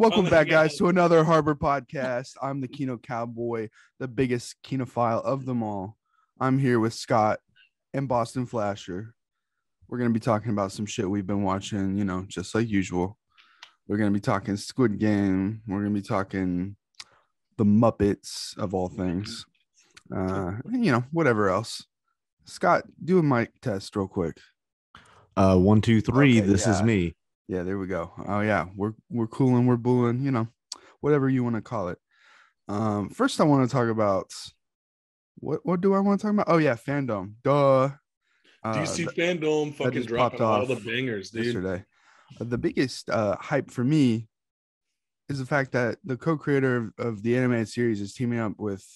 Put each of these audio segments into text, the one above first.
Welcome my back, God. guys, to another Harbor podcast. I'm the Kino Kowboy, the biggest kinophile of them all. I'm here with Scott and Austin Casher. We're going to be talking about some shit we've been watching, you know, just like usual. We're going to be talking Squid Game. We're going to be talking the Muppets of all things. Uh, and, you know, whatever else. Scott, do a mic test real quick. Uh, one, two, three. Okay, this is me. Yeah, there we go. Oh yeah, we're we're cooling, we're booing, you know, whatever you want to call it. Um, first I want to talk about what what do I want to talk about? Oh yeah, FanDome. Duh. Uh, DC th- FanDome fucking dropping all the bangers, dude. yesterday. Uh, the biggest uh, hype for me is the fact that the co-creator of, of the animated series is teaming up with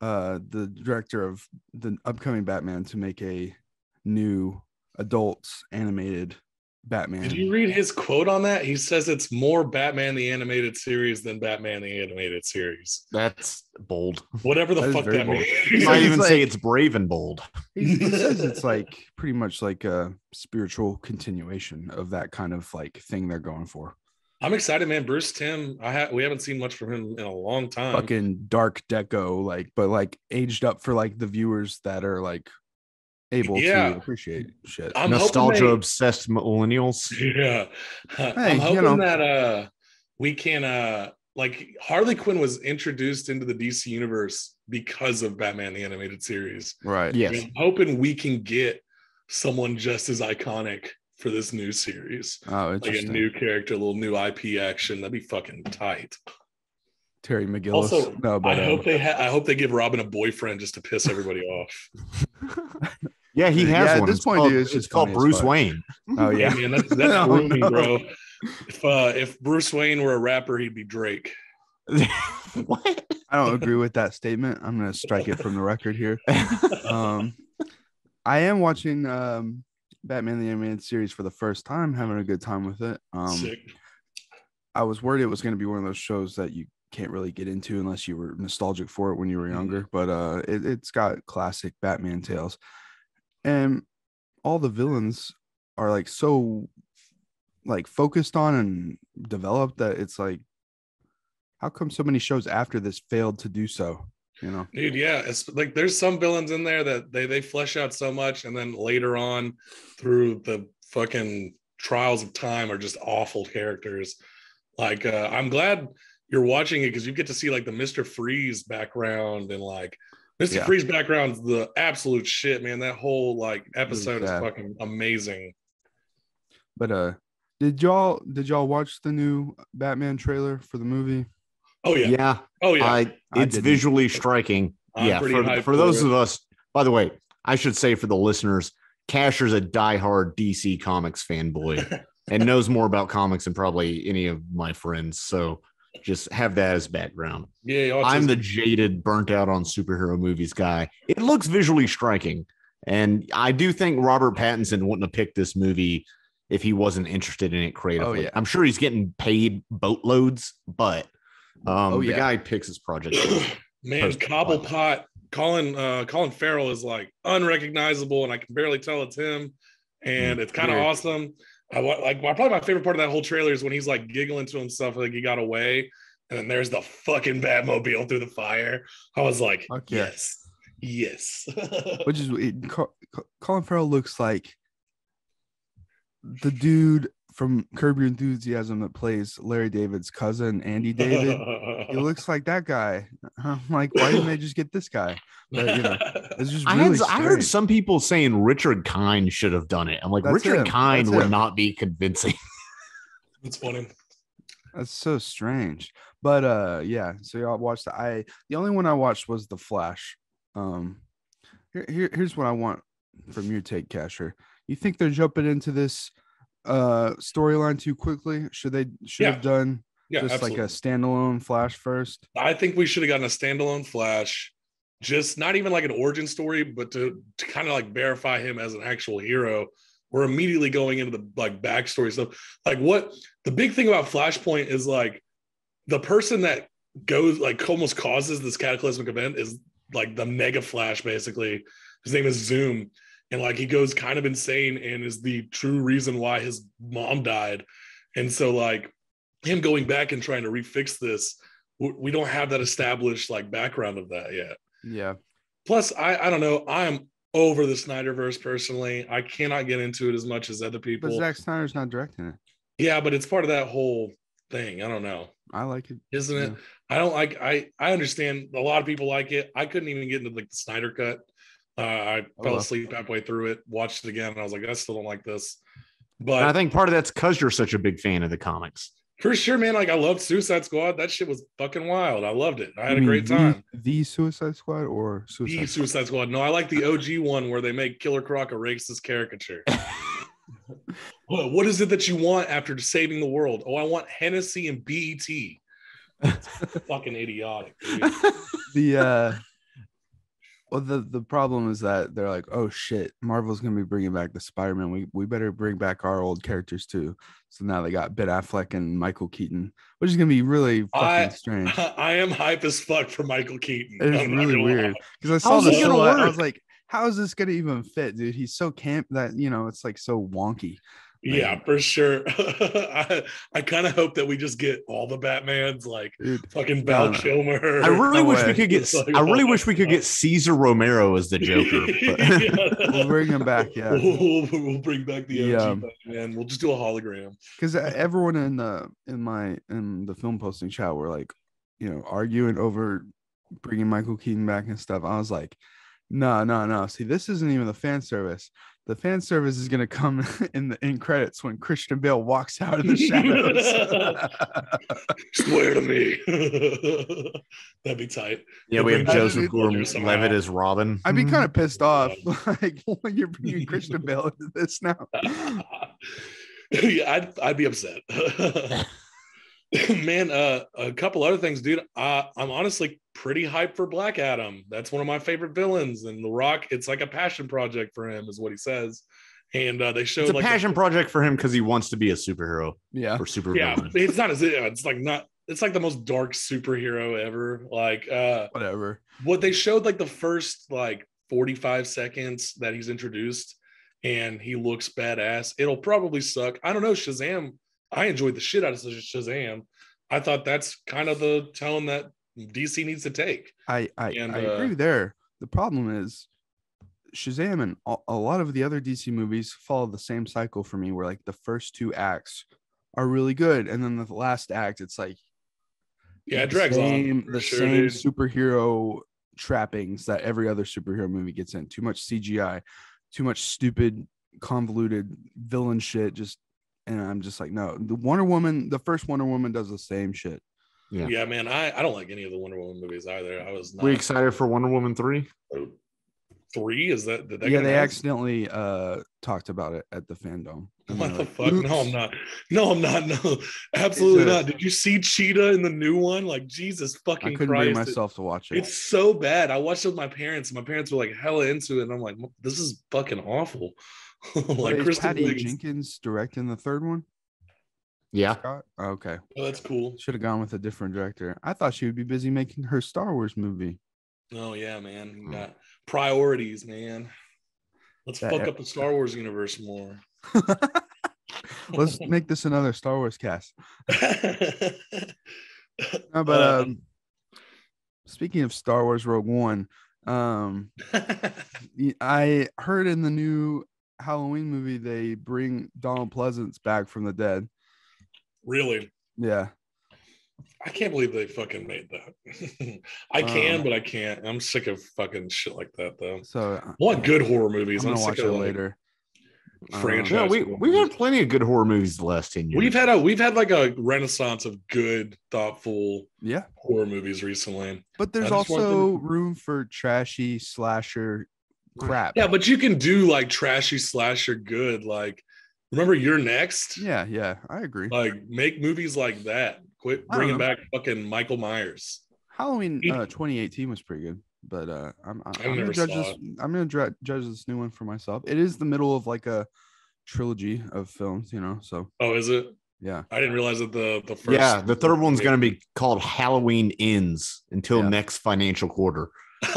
uh, the director of the upcoming Batman to make a new adult animated Batman. Did you read his quote on that? He says it's more Batman the animated series than Batman the animated series. That's bold. Whatever the is fuck very that bold. means. He's Might even like- say it's brave and bold. he, he says it's like pretty much like a spiritual continuation of that kind of like thing they're going for. I'm excited, man. Bruce Timm, I ha- we haven't seen much from him in a long time. Fucking dark deco, like but like aged up for like the viewers that are like able Yeah. to appreciate shit. I'm Nostalgia they- obsessed millennials. Yeah. I'm you hoping know. that uh we can uh like Harley Quinn was introduced into the DC universe because of Batman the animated series. right. Yes. I'm hoping we can get someone just as iconic for this new series. Oh, Like a new character, a little new IP action. That'd be fucking tight. Terry McGinnis. Also, no, but I hope they ha- I hope they give Robin a boyfriend just to piss everybody off. Yeah, he has Yeah, at one. this It's point, called, dude, it's it's called Bruce fuck. Wayne. oh Yeah, yeah. man, that's that's Oh, grooming, no. bro. If uh if Bruce Wayne were a rapper, he'd be Drake. what? I don't agree with that statement. I'm gonna strike it from the record here. um i am watching um batman the animated series for the first time having a good time with it um Sick. i was worried it was going to be one of those shows that you can't really get into unless you were nostalgic for it when you were Mm-hmm. younger but uh it, it's got classic batman tales and all the villains are like so like focused on and developed that it's like how come so many shows after this failed to do so you know Dude, yeah, it's like there's some villains in there that they they flesh out so much, and then later on, through the fucking trials of time, are just awful characters. Like, uh, I'm glad you're watching it because you get to see like the Mister Freeze background and like Mister Yeah. Freeze background's the absolute shit, man. That whole like episode is fucking amazing. But uh did y'all did y'all watch the new Batman trailer for the movie? Oh yeah, Yeah, oh yeah. I, I it's didn't. visually striking. I'm yeah, for, for for those it. of us, by the way, I should say for the listeners, Casher's a diehard DC Comics fanboy and knows more about comics than probably any of my friends. So just have that as background. yeah. I'm the jaded, burnt out on superhero movies guy. It looks visually striking. And I do think Robert Pattinson wouldn't have picked this movie if he wasn't interested in it creatively. Oh, yeah. I'm sure he's getting paid boatloads, but um, Oh, the yeah. guy picks his project. Man, Cobblepot, Colin uh Colin Farrell is like unrecognizable, and I can barely tell it's him. And it's kind of awesome. I like my, probably my favorite part of that whole trailer is when he's like giggling to himself like he got away, and then there's the fucking Batmobile through the fire. I was like, Fuck yeah. yes, yes. Which is it, Co- Co- Colin Farrell looks like the dude from Curb Your Enthusiasm that plays Larry David's cousin Andy David. he looks like that guy. I'm like, why didn't they just get this guy? But you know, it's just I, had, I heard some people saying Richard Kind should have done it. I'm like, That's Richard him. Kind That's would him. not be convincing. It's funny. That's so strange. But uh yeah, so y'all watched the I the only one I watched was The Flash. Um here, here here's what I want from your take, Casher. You think they're jumping into this uh storyline too quickly? Should they should Yeah. have done Yeah, just absolutely. like a standalone Flash first? I think we should have gotten a standalone Flash, just not even like an origin story, but to, to kind of like verify him as an actual hero. We're immediately going into the like backstory stuff. Like what the big thing about Flashpoint is like the person that goes like almost causes this cataclysmic event is like the mega flash basically. His name is Zoom. And like he goes kind of insane and is the true reason why his mom died. And so like him going back and trying to refix this, we don't have that established like background of that yet. Yeah. Plus, I I don't know. I'm over the Snyderverse personally. I cannot get into it as much as other people But. Zack Snyder's not directing it. yeah, but it's part of that whole thing. I don't know, I like it. isn't it? I don't like. I I understand a lot of people like it. I couldn't even get into like the Snyder cut. Uh, I Oh, fell well. asleep halfway through it. Watched it again, and I was like, I still don't like this. And I think part of that's because you're such a big fan of the comics. for sure, man, like I loved Suicide Squad. That shit was fucking wild. I loved it. I had You a great the- time. The, Suicide Squad or Suicide? The Suicide Squad. No, I like the OG one where they make Killer Croc a racist caricature. what, what is it that you want after saving the world? Oh, I want Hennessy and BET. Fucking idiotic. dude. the uh well the the problem is that they're like oh shit marvel's gonna be bringing back the spider-man. We, we better bring back our old characters too. So now they got ben affleck and michael keaton which is gonna be really fucking I- strange. I am hype as fuck for Michael Keaton. it's I'm really weird because i saw How's the it silhouette, i was like how is this gonna even fit dude? He's so camp that you know it's like so wonky Yeah, for sure. I, I kind of hope that we just get all the Batmans, like dude fucking Val No, no. Kilmer. I really No wish way. we could get. Like, I really oh wish we could my get Cesar Romero as the Joker. but- we'll bring him back yeah We'll, we'll bring back the Yeah. OG Batman. We'll just do a hologram. because uh, everyone in the in my in the film posting chat were like you know arguing over bringing michael keaton back and stuff i was like no no no see this isn't even the fan service the fan service is going to come in the in credits when christian bale walks out of the shadows Swear to me. That'd be tight. yeah, we have Joseph back Gordon-Levitt as Robin. i'd be Mhm. kind of pissed off like when you're bringing christian bale into this now yeah, I'd, I'd be upset. Man, uh, a couple other things, dude. Uh, I'm honestly pretty hyped for Black Adam. That's one of my favorite villains. And The Rock, it's like a passion project for him, is what he says. And uh, they showed It's a like passion project for him because he wants to be a superhero yeah or super yeah, villain. it's not as it's like not. It's like the most dark superhero ever. Like, uh, whatever what they showed like the first like 45 seconds that he's introduced and he looks badass it'll probably suck i don't know shazam i enjoyed the shit out of shazam i thought that's kind of the tone that dc needs to take I I, And, I agree uh, there. The problem is Shazam and a, lot of the other DC movies follow the same cycle for me, where like the first two acts are really good, and then the last act it's like yeah it the drags same, on the sure, same dude. superhero trappings that every other superhero movie gets in. Too much CGI, too much stupid, convoluted villain shit. Just and I'm just like, no. The Wonder Woman, the first Wonder Woman does the same shit. Yeah. yeah man I, I don't like any of the wonder woman movies either i was not We excited for Wonder Woman three? three is that did that yeah, they announced? accidentally uh talked about it at the FanDome. And What the like, fuck? No, I'm not. No, I'm not. No, absolutely a- not. Did you see Cheetah in the new one? Like Jesus fucking I fucking couldn't Christ! bring it- myself to watch it. It's so bad. I watched it with my parents. My parents were like hella into it, and I'm like, this is fucking awful. Like Patty Jenkins directing the third one? Yeah. Scott? Oh, okay. Oh, that's cool. Should have gone with a different director. I thought she would be busy making her Star Wars movie. Oh yeah, man. You Hmm. got priorities, man. Let's That- fuck up the Star Wars universe more. Let's make this another Star Wars cast. No, but Uh, um, speaking of Star Wars Rogue One, um, y- I heard in the new Halloween movie they bring Donald Pleasence back from the dead. Really, Yeah, I can't believe they fucking made that. I can, Um, but I can't. I'm sick of fucking shit like that, though. so I want good horror movies. I'm movies. gonna I'm, watch it of like, later. Um, franchise. Yeah, we we've had plenty of good horror movies the last ten years. We've had a we've had like a renaissance of good, thoughtful Yeah, horror movies recently. but there's also them- room for trashy slasher crap. Yeah, but you can do like trashy slasher good. Like, remember You're Next? yeah, yeah, I agree. Like, make movies like that. Quit bringing back fucking Michael Myers. Halloween uh, 2018 was pretty good, but uh, I'm I'm, I'm gonna judge saw this. I'm gonna dra- judge this new one for myself. It is the middle of like a trilogy of films, you know. So Oh, is it? yeah, I didn't realize that the the first. yeah, the third one's going to be called Halloween Ends until Yeah. next financial quarter.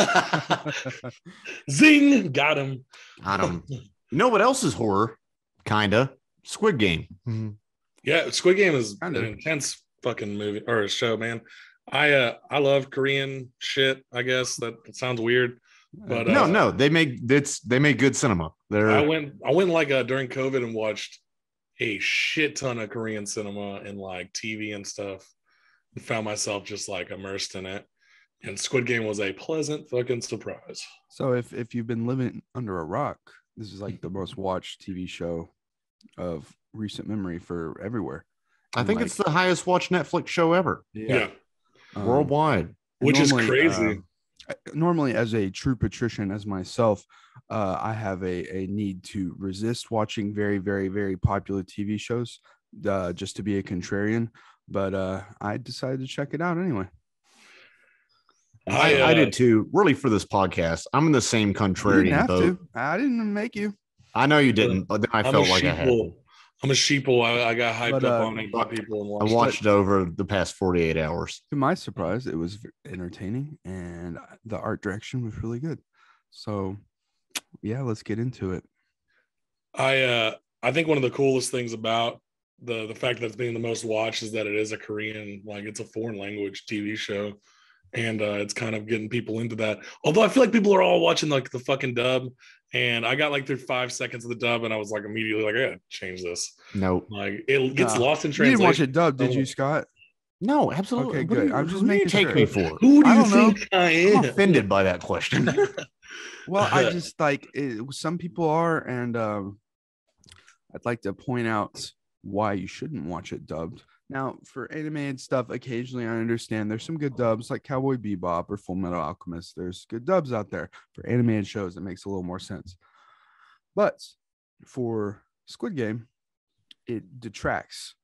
Zing, got him. I don't. You know what else is horror? Kinda Squid Game. Yeah, Squid Game is Kind of. an intense fucking movie or show, man. I uh I love Korean shit. I guess that, that sounds weird. But, no, uh, no, they make it's they make good cinema. They're I went I went like uh, during COVID and watched a shit ton of Korean cinema and like TV and stuff. And found myself just like immersed in it. And Squid Game was a pleasant fucking surprise. So if if you've been living under a rock, this is like the most watched TV show of recent memory for everywhere. I And, think like, it's the highest watched Netflix show ever Yeah. um, worldwide. Which is crazy. I- normally, as a true patrician, as myself, uh, I have a, a need to resist watching very, very, very popular TV shows uh, just to be a contrarian. But uh, I decided to check it out anyway. I, I, I uh, did too. Really, for this podcast, I'm in the same You didn't contrarian have boat. to. I didn't make you. I know you didn't, but then I I'm felt a like I had. I'm a sheeple. I, I got hyped But, up uh, on it by people and I watched, watched it over the past 48 hours. To my surprise, it was v- entertaining and the art direction was really good. So, yeah, let's get into it. I uh I think one of the coolest things about the the fact that it's being the most watched is that it is a Korean like it's a foreign language TV show and uh it's kind of getting people into that. Although I feel like people are all watching like the fucking dub and I got like through 5 seconds of the dub and I was like immediately like I got to change this. No, Like it gets Nah. lost in You translation. didn't watch it dubbed, did Oh. you, Scott? no, absolutely. Okay, What good. you- I'm just who do you making take sure. me for. Who do you don't know. think I I'm am? offended by that question. Well, I just like it, some people are, and um, I'd like to point out why you shouldn't watch it dubbed. Now, for animated stuff, occasionally I understand there's some good dubs like Cowboy Bebop or Full Metal Alchemist. There's good dubs out there for animated shows that makes a little more sense. But for Squid Game, it detracts.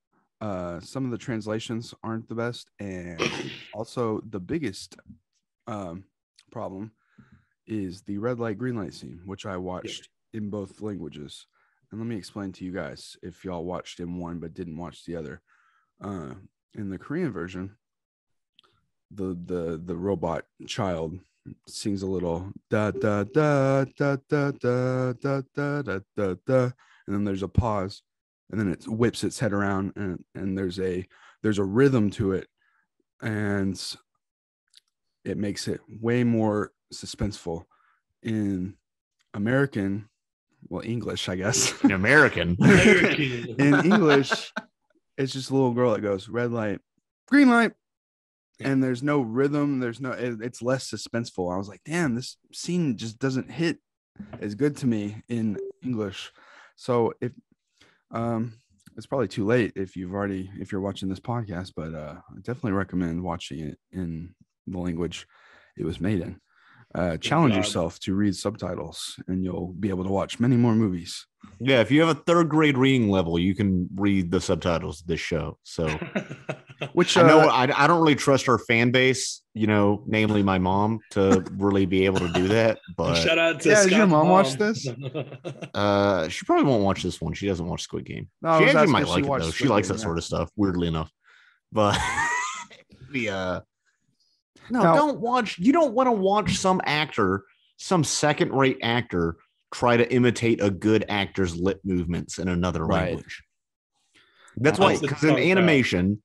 Uh, some of the translations aren't the best, and also the biggest um, problem is the red light green light scene which i watched in both languages and let me explain to you guys if y'all watched in one but didn't watch the other uh in the korean version the the the robot child sings a little da da da da da da da da da da da and then there's a pause and then it whips its head around and and there's a there's a rhythm to it and it makes it way more suspenseful in American, well, English, I guess. American. American. in English, it's just a little girl that goes red light, green light, and there's no rhythm. There's no, it- it's less suspenseful. I was like, damn, this scene just doesn't hit as good to me in English. So if, um, it's probably too late if you've already if you're watching this podcast, but uh, I definitely recommend watching it in the language it was made in. Uh, challenge yourself to read subtitles, and you'll be able to watch many more movies. Yeah, if you have a third grade reading level, you can read the subtitles of this show. So Which I know uh, I, I don't really trust our fan base, you know, namely my mom, to really be able to do that. But Shout out to Yeah, does your Scott's mom watch this? uh, she probably won't watch this one. She doesn't watch Squid Game. No, she actually might like it watched though. She likes Game, that yeah. sort of stuff. Weirdly enough, but the uh, no, Now- don't watch. You don't want to watch some actor, some second-rate actor, try to imitate a good actor's lip movements in another Right. language. That's why, because in animation,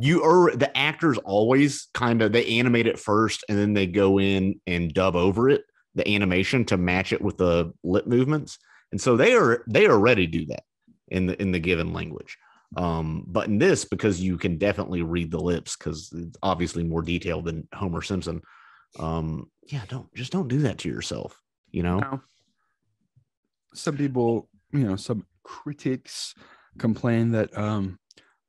you are the actors always kind of they animate it first and then they go in and dub over it the animation to match it with the lip movements and so they are they already do that in the in the given language um but in this because you can definitely read the lips because it's obviously more detailed than homer simpson um yeah don't just don't do that to yourself you know Now, some people, you know, some critics complain that um,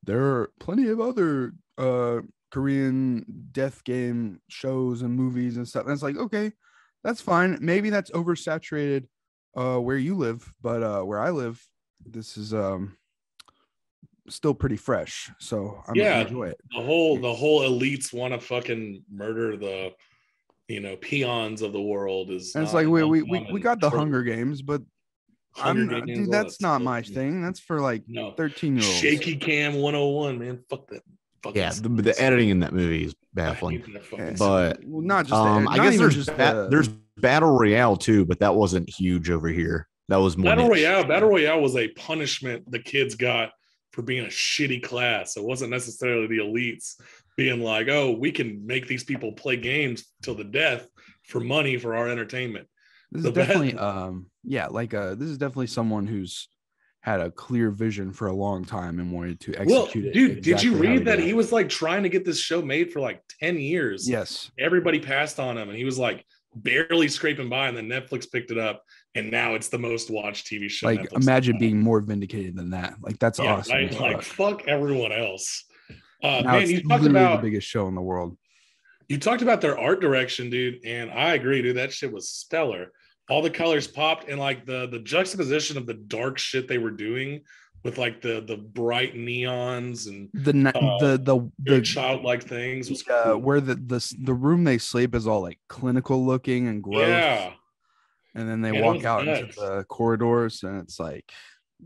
there are plenty of other uh, Korean death game shows and movies and stuff. And it's like, okay, that's fine. Maybe that's oversaturated uh, where you live, but uh, where I live, this is um, still pretty fresh. So I'm Yeah. gonna enjoy it. the whole the whole elites want to fucking murder the you know peons of the world is And it's like we we, we, we got the trope. Hunger Games, but Hunger I'm Games, dude, that's that not my thing. That's for like no 13 year olds. shaky cam 101 man fuck that fucking yeah the, the editing in that movie is baffling Yeah. but Well, not just um, the, I guess there's just ba- the- there's battle royale too, but that wasn't huge over here. That was more Battle niche. Royale, Battle Royale was a punishment the kids got for being a shitty class. It wasn't necessarily the elites being like, oh, we can make these people play games till the death for money for our entertainment. This The is best- definitely um yeah, like uh this is definitely someone who's had a clear vision for a long time and wanted to Well, execute it. dude, did you read that he was like trying to get this show made for like 10 years? Yes. Everybody passed on him and he was like barely scraping by and then Netflix picked it up and now it's the most watched TV show. Like Netflix imagine being more vindicated than that. Like that's yeah, awesome. right? Like fuck. everyone else. Uh, now man, you talked about the biggest show in the world. you talked about their art direction, dude, and I agree, dude. That shit was stellar. All the colors popped, and like the the juxtaposition of the dark shit they were doing with like the the bright neons and The Uh, the the the childlike things was uh, cool. where the, the the room they sleep is all like clinical looking and gross. yeah. And then they it walk out into the corridors and it's like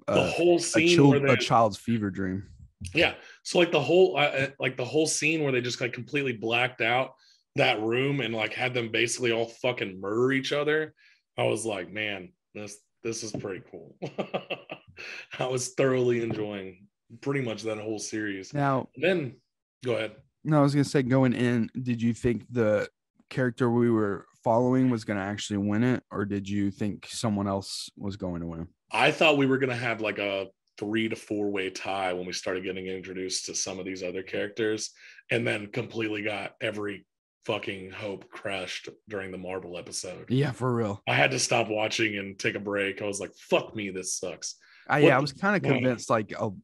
The uh, whole a, scene child, where they, a child's fever dream. yeah. So like the whole uh, uh, like the whole scene where they just like completely blacked out that room and like had them basically all fucking murder each other. I was like, man, this this is pretty cool. I was thoroughly enjoying pretty much that whole series. Now, Then go ahead. no, I was gonna say going in, did you think the character we were following was gonna actually win it, or did you think someone else was going to win? I thought we were gonna have like a three to four way tie when we started getting introduced to some of these other characters, and then completely got every fucking hope crushed during the Marble episode. Yeah, for real. I had to stop watching and take a break. I was like, "Fuck me, this sucks." I, What yeah, I was kind of convinced like oh,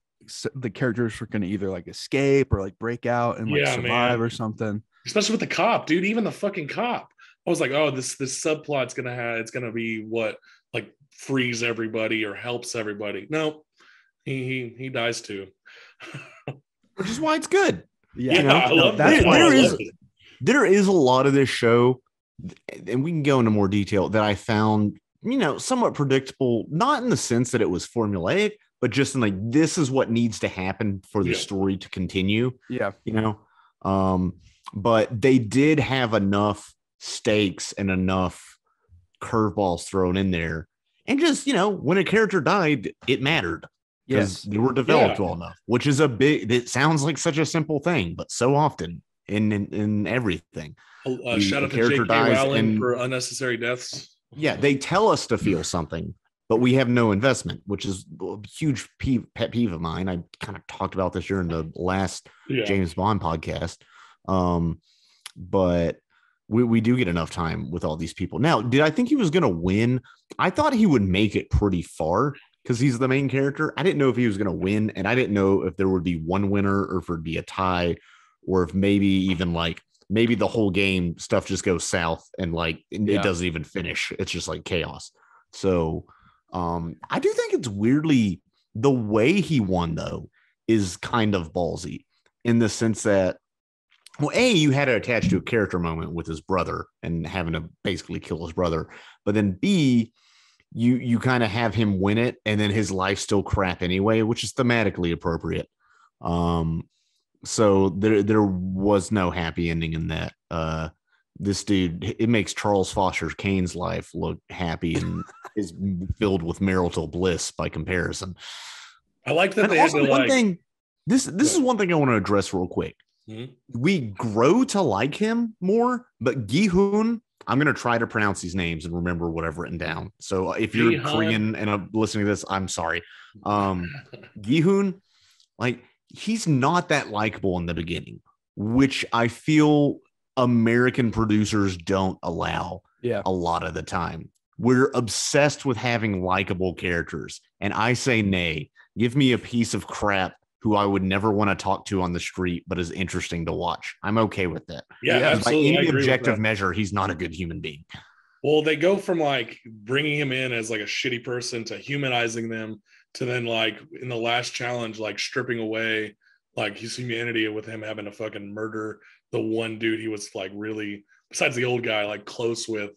the characters were gonna either like escape or like break out and like Yeah, survive man. or something. Especially with the cop, dude. Even the fucking cop. I was like, "Oh, this this subplot's gonna have it's gonna be what like frees everybody or helps everybody." No, he he he dies too. which is why it's good. Yeah, Yeah, no, I no, love that's that. why There I is- loved it. there is a lot of this show, and we can go into more detail that I found, you know, somewhat predictable, not in the sense that it was formulaic, but just in like this is what needs to happen for the Yeah. story to continue, yeah, you know. Um, but they did have enough stakes and enough curveballs thrown in there. And just, you know, when a character died, it mattered because yes, they were developed Yeah. well enough, which is a big, it sounds like such a simple thing, but so often in, in, in everything. Uh, The- shout the out to character J.K. dies Rowling and- for unnecessary deaths. Yeah, they tell us to feel something, but we have no investment, which is a huge peeve, pet peeve of mine. I kind of talked about this during the last Yeah. James Bond podcast. Um, but we, we do get enough time with all these people. Now, did I think he was going to win? I thought he would make it pretty far because he's the main character. I didn't know if he was going to win, and I didn't know if there would be one winner or if it'd be a tie, or if maybe even like maybe the whole game stuff just goes south and like it Yeah. doesn't even finish. It's just like chaos. So um I do think it's weirdly the way he won though is kind of ballsy in the sense that well, A, you had to attach to a character moment with his brother and having to basically kill his brother. But then B, you you kind of have him win it and then his life still crap anyway, which is thematically appropriate. Um so there there was no happy ending in that. Uh this dude it makes Charles Foster Kane's life look happy and is filled with marital bliss by comparison. I like that And they had also to one like. thing this this Yeah. is one thing I want to address real quick Mhm. we grow to like him more, but Gihun, I'm going to try to pronounce these names and remember what I've written down. So uh, if you're Gi-hun. Korean and I'm listening to this, I'm sorry. Um, Gihun, like he's not that likable in the beginning, which I feel American producers don't allow yeah. a lot of the time. We're obsessed with having likable characters. And I say, nay, give me a piece of crap who I would never want to talk to on the street, but is interesting to watch. I'm okay with that. yeah, Yeah, by By absolutely. I any objective measure, he's not a good human being. Well, they go from like bringing him in as like a shitty person to humanizing them to then like in the last challenge, like stripping away like his humanity with him having to fucking murder the one dude he was like really, besides the old guy, like close with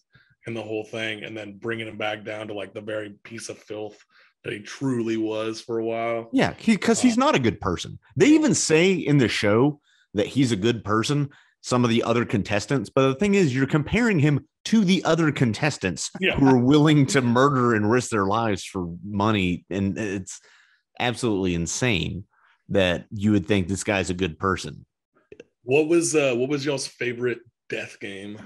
in the whole thing, and then bringing him back down to like the very piece of filth that he truly was for a while. Yeah, because he's not a good person. They even say in the show that he's a good person, some of the other contestants. But the thing is, you're comparing him to the other contestants Yeah. who are willing to murder and risk their lives for money. And it's absolutely insane. that you would think this guy's a good person. What was uh what was y'all's favorite death game?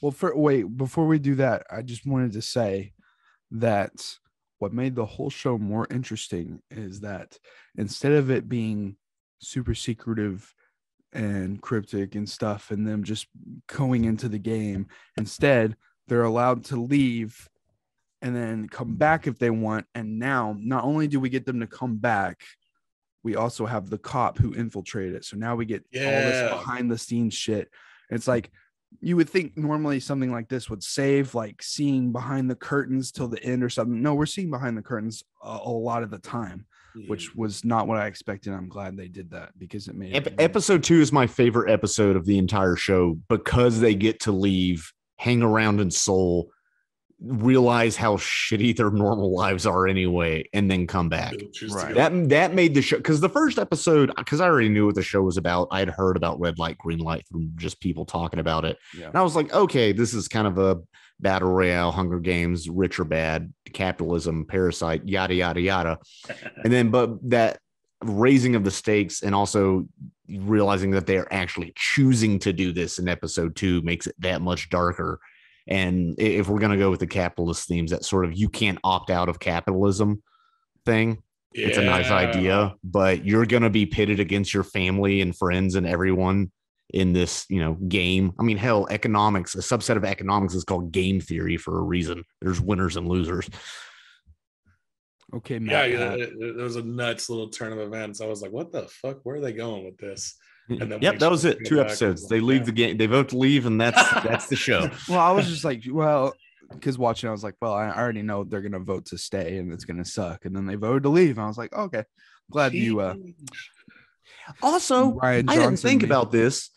Well, for wait, before we do that, I just wanted to say that what made the whole show more interesting is that instead of it being super secretive and cryptic and stuff and them just going into the game, instead they're allowed to leave and then come back if they want. And now not only do we get them to come back, we also have the cop who infiltrated it. So now we get all this behind the scenes shit. It's like you would think normally something like this would save like seeing behind the curtains till the end or something. No, we're seeing behind the curtains a, a lot of the time, which was not what I expected. I'm glad they did that because it made Ep- episode two is my favorite episode of the entire show because they get to leave, hang around in Seoul, realize how shitty their normal lives are anyway, and then come back. Right. That that made the show because the first episode, because I already knew what the show was about. I had heard about red light, green light from just people talking about it. Yeah. And I was like, okay, this is kind of a battle royale, Hunger Games, rich or bad, capitalism, parasite, yada yada yada. and then, but that raising of the stakes and also realizing that they're actually choosing to do this in episode two makes it that much darker. And if we're gonna go with the capitalist themes, that sort of you can't opt out of capitalism thing it's a nice idea, but you're going to be pitted against your family and friends and everyone in this, you know, game. I mean, hell, economics, a subset of economics is called game theory for a reason. There's winners and losers. okay, Yeah, Matt, yeah, Pat. it- it- there was a nuts little turn of events. I was like, "What the fuck? Where are they going with this?" And then yep, that was it. it Two episodes. They like, leave yeah. the game. They vote to leave, and that's that's the show. well, I was just like, well, because watching, I was like, well, I already know they're gonna vote to stay and it's gonna suck. And then they voted to leave. And I was like, okay, glad you uh Also, Ryan I didn't think made- about this.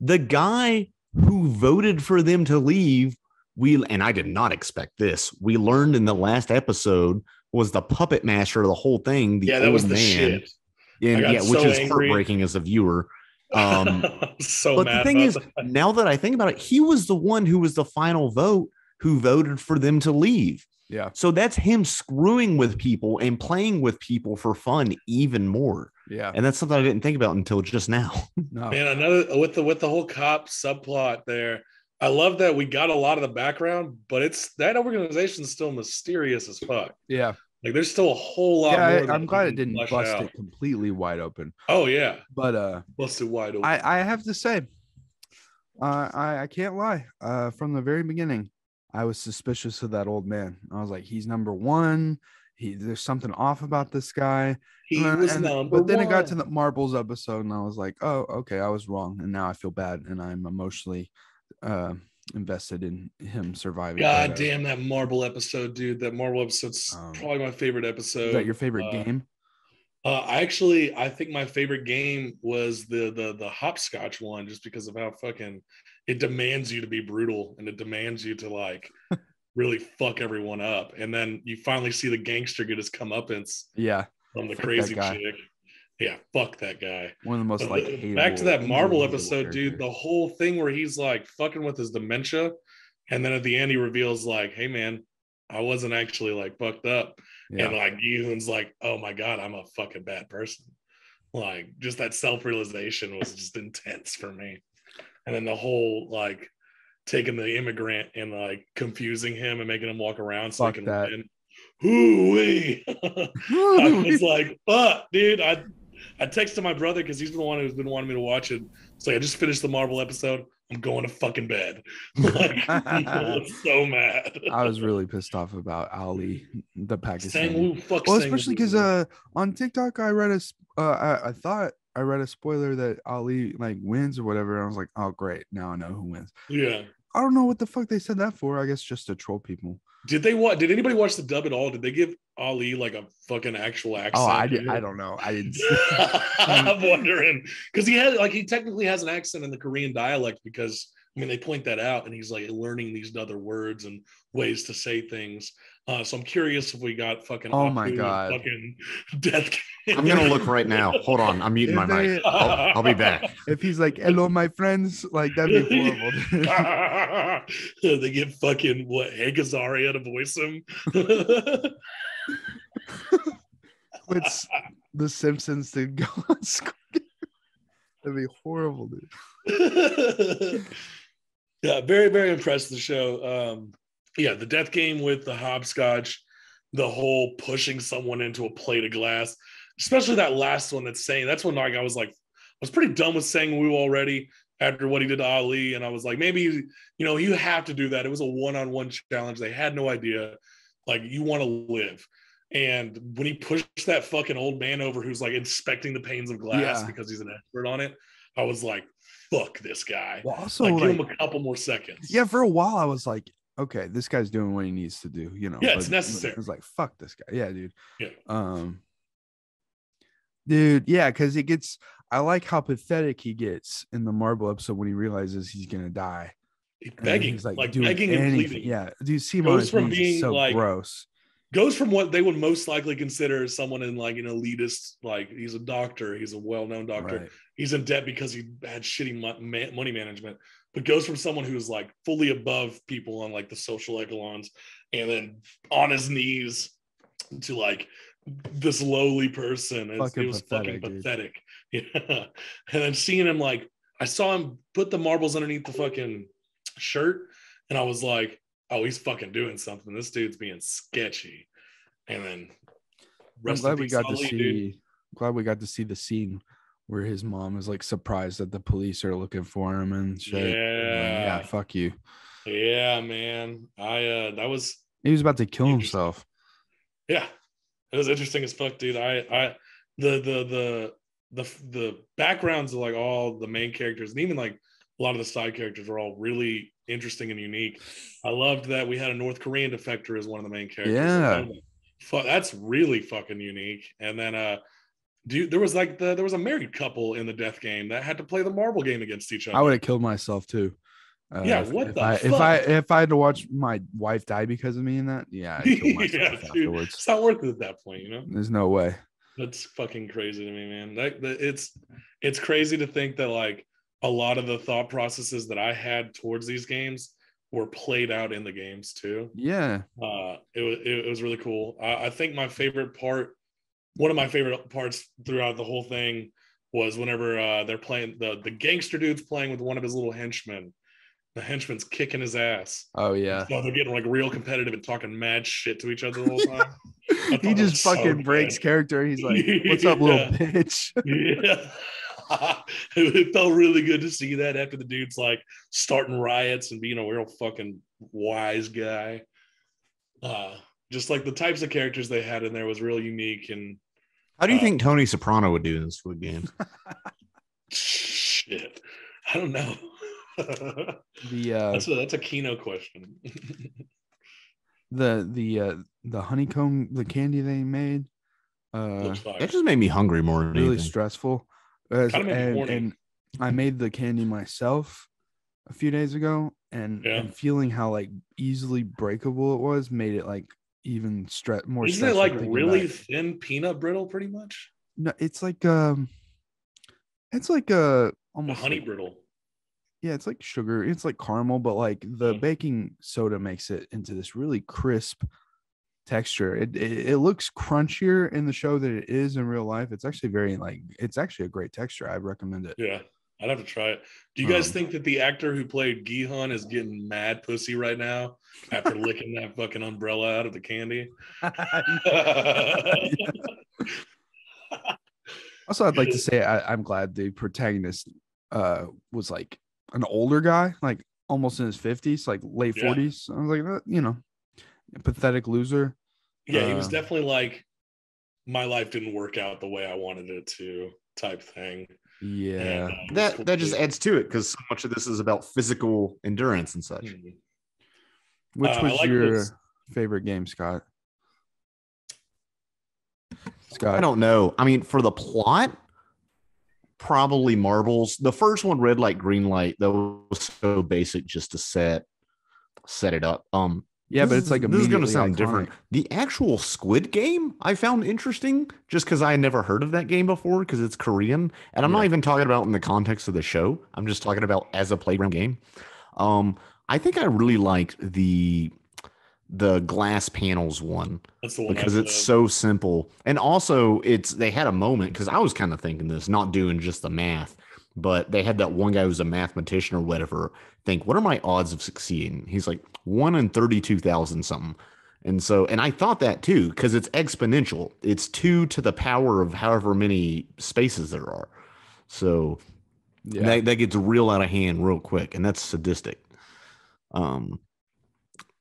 The guy who voted for them to leave, we and I did not expect this. We learned in the last episode was the puppet master of the whole thing. The yeah, that was the man. shit. And, I got yeah, which is angry. heartbreaking as a viewer. Um, so but mad the thing is, that. now that I think about it, he was the one who was the final vote who voted for them to leave. yeah, So that's him screwing with people and playing with people for fun even more. yeah. And that's something I didn't think about until just now. No, Man, another with the with the whole cop subplot there. I love that we got a lot of the background, but it's that organization's still mysterious as fuck. yeah, Like there's still a whole lot yeah. more. I, I'm glad it didn't bust out. it completely wide open. Oh yeah, But uh, busted wide open. I I have to say, uh, I I can't lie. Uh, from the very beginning, I was suspicious of that old man. I was like, he's number one. He there's something off about this guy. he And was and- number but then it got to the marbles episode, and I was like, oh, okay, I was wrong, and now I feel bad, and I'm emotionally uh, invested in him surviving. God But, uh, damn that marble episode, dude. That marble episode's Um, probably my favorite episode. Is that your favorite Uh, game? Uh, I actually, I think my favorite game was the the the hopscotch one, just because of how fucking it demands you to be brutal and it demands you to like really fuck everyone up, and then you finally see the gangster get his comeuppance Yeah, from the Fuck crazy chick. Yeah, fuck that guy. one of the most But like the- back to that Marble episode, dude. The whole thing where he's like fucking with his dementia, and then at the end he reveals like, "Hey, man, I wasn't actually like fucked up." yeah, And like Yoon's like, "Oh my god, I'm a fucking bad person." Like just that self realization was just intense for me. And then the whole like taking the immigrant and like confusing him and making him walk around so Fuck he can that. win. Hoo-wee. I was like, fuck, dude. I I texted my brother because he's the one who's been wanting me to watch it. So I just finished the Marble episode. I'm going to fucking bed. Like, I was so mad. I was really pissed off about Ali, the Pakistani. Sang-woo, fuck Well, especially because uh on TikTok I read a uh I, I thought I read a spoiler that Ali like wins or whatever. And I was like, oh great, now I know who wins. yeah. I don't know what the fuck they said that for. I guess just to troll people. Did they watch? Did anybody watch the dub at all? Did they give Ali like a fucking actual oh, accent? Oh, I did. I don't know. I didn't. See. I'm wondering because he had like he technically has an accent in the Korean dialect because I mean they point that out and he's like learning these other words and ways to say things. Uh, so I'm curious if we got fucking Oh my Apu and God. fucking death. I'm gonna look right now. Hold on, I'm muting my If mic. I'll, I'll be back. if he's like, "Hello, my friends," like that'd be horrible. they get fucking what Hank Azaria to voice him. It's the Simpsons to go on Squid Game. That'd be horrible, dude. Yeah, very, very impressed with the show. Um, yeah, the death game with the hopscotch, the whole pushing someone into a plate of glass, especially that last one that's saying that's when like I was like, I was pretty done with Sang-woo already after what he did to Ali. And I was like, maybe, you know, you have to do that. It was a one on one challenge. They had no idea. Like, you want to live. And when he pushed that fucking old man over who's like inspecting the panes of glass Yeah. because he's an expert on it, I was like, fuck this guy. Well, also, like, like, give him a couple more seconds. yeah, for a while I was like, okay, this guy's doing what he needs to do, you know. Yeah, it's but- necessary. I was like, fuck this guy. Yeah, dude. Yeah. Um, dude, yeah, because it gets. I like how pathetic he gets in the Marble episode when he realizes he's gonna die. He's begging, he's like, doing begging and anything. pleading. Yeah, dude, see Goes from being, so like, gross. Goes from what they would most likely consider someone in like an elitist, like he's a doctor, he's a well-known doctor, Right. he's in debt because he had shitty money management, but goes from someone who's like fully above people on like the social echelons and then on his knees to like this lowly person. Fucking it was fucking pathetic, dude. pathetic. Yeah. And then seeing him like, I saw him put the marbles underneath the fucking shirt and I was like, oh, he's fucking doing something. This dude's being sketchy. And then I'm glad we got to Ali, see. dude. Glad we got to see the scene where his mom is like surprised that the police are looking for him and shit. Like, yeah, Yeah. fuck you. Yeah, man. I uh that was He was about to kill himself. yeah it was interesting as fuck dude i i the the the the the backgrounds of like all the main characters and even like a lot of the side characters were all really interesting and unique i loved that we had a north korean defector as one of the main characters Yeah. that's really fucking unique and then uh dude there was like the there was a married couple in the death game that had to play the marble game against each other I would have killed myself too. Uh, Yeah, if, what if the I, if I if I had to watch my wife die because of me in that, yeah, I'd kill myself yeah, dude. it's not worth it at that point you know There's no way. That's fucking crazy to me, man. That, that it's it's crazy to think that like a lot of the thought processes that I had towards these games were played out in the games too. Yeah. Uh, it was it, was really cool. I, I think my favorite part, one of my favorite parts throughout the whole thing, was whenever uh, they're playing the the gangster dude's playing with one of his little henchmen. The henchman's kicking his ass. Oh yeah. So they're getting like real competitive and talking mad shit to each other the whole time. he just was so fucking breaks character. He's like, "What's up, little bitch?" yeah. it felt really good to see that after the dude's like starting riots and being a real fucking wise guy. Uh, just like the types of characters they had in there was real unique and How do you Uh, think Tony Soprano would do in this Squid Game? shit. I don't know. The uh, that's a that's a Kino question. the the uh, the honeycomb, the candy they made, uh, Looks. That just made me hungry more than really anything. stressful. As- and, and I made the candy myself a few days ago, and, Yeah. and feeling how like easily breakable it was made it like even stress more. Isn't it like really thin peanut brittle pretty much? No, it's like um, it's like a A almost honey like- brittle. yeah, it's like sugar. It's like caramel, but like the Mm. baking soda makes it into this really crisp texture. It, it it looks crunchier in the show than it is in real life. It's actually very like it's actually a great texture. I'd recommend it. Yeah, I'd have to try it. Do you guys Um, think that the actor who played Gihan is getting mad pussy right now after licking that fucking umbrella out of the candy? also, I'd like to say I, I'm glad the protagonist uh was like an older guy, like almost in his fifties, like late Yeah. forties. I was like, you know, pathetic loser. Yeah, he was Um, definitely like, my life didn't work out the way I wanted it to, type thing. Yeah. And, uh, it That cool that just adds to it because so much of this is about physical endurance and such. Mhm. Which Uh, was like your this- favorite game, Scott? Scott, I don't know. I mean, for the plot, probably marbles. The first one, red light, green light, that was so basic just to set set it up. Um, yeah, but this it's is- like this is going to immediately sound different. The actual Squid Game I found interesting just because I had never heard of that game before because it's Korean, and I'm not even talking about in the context of the show. I'm just talking about as a playground game. Um, I think I really liked the the glass panels one That's the one because it's so simple. And also, it's they had a moment because I was kind of thinking this, not doing just the math, but they had that one guy who's a mathematician or whatever think, what are my odds of succeeding? He's like one in 32,000 something. And so, and I thought that too, because it's exponential. It's two to the power of however many spaces there are. So Yeah. that, that gets real out of hand real quick, and that's sadistic. Um,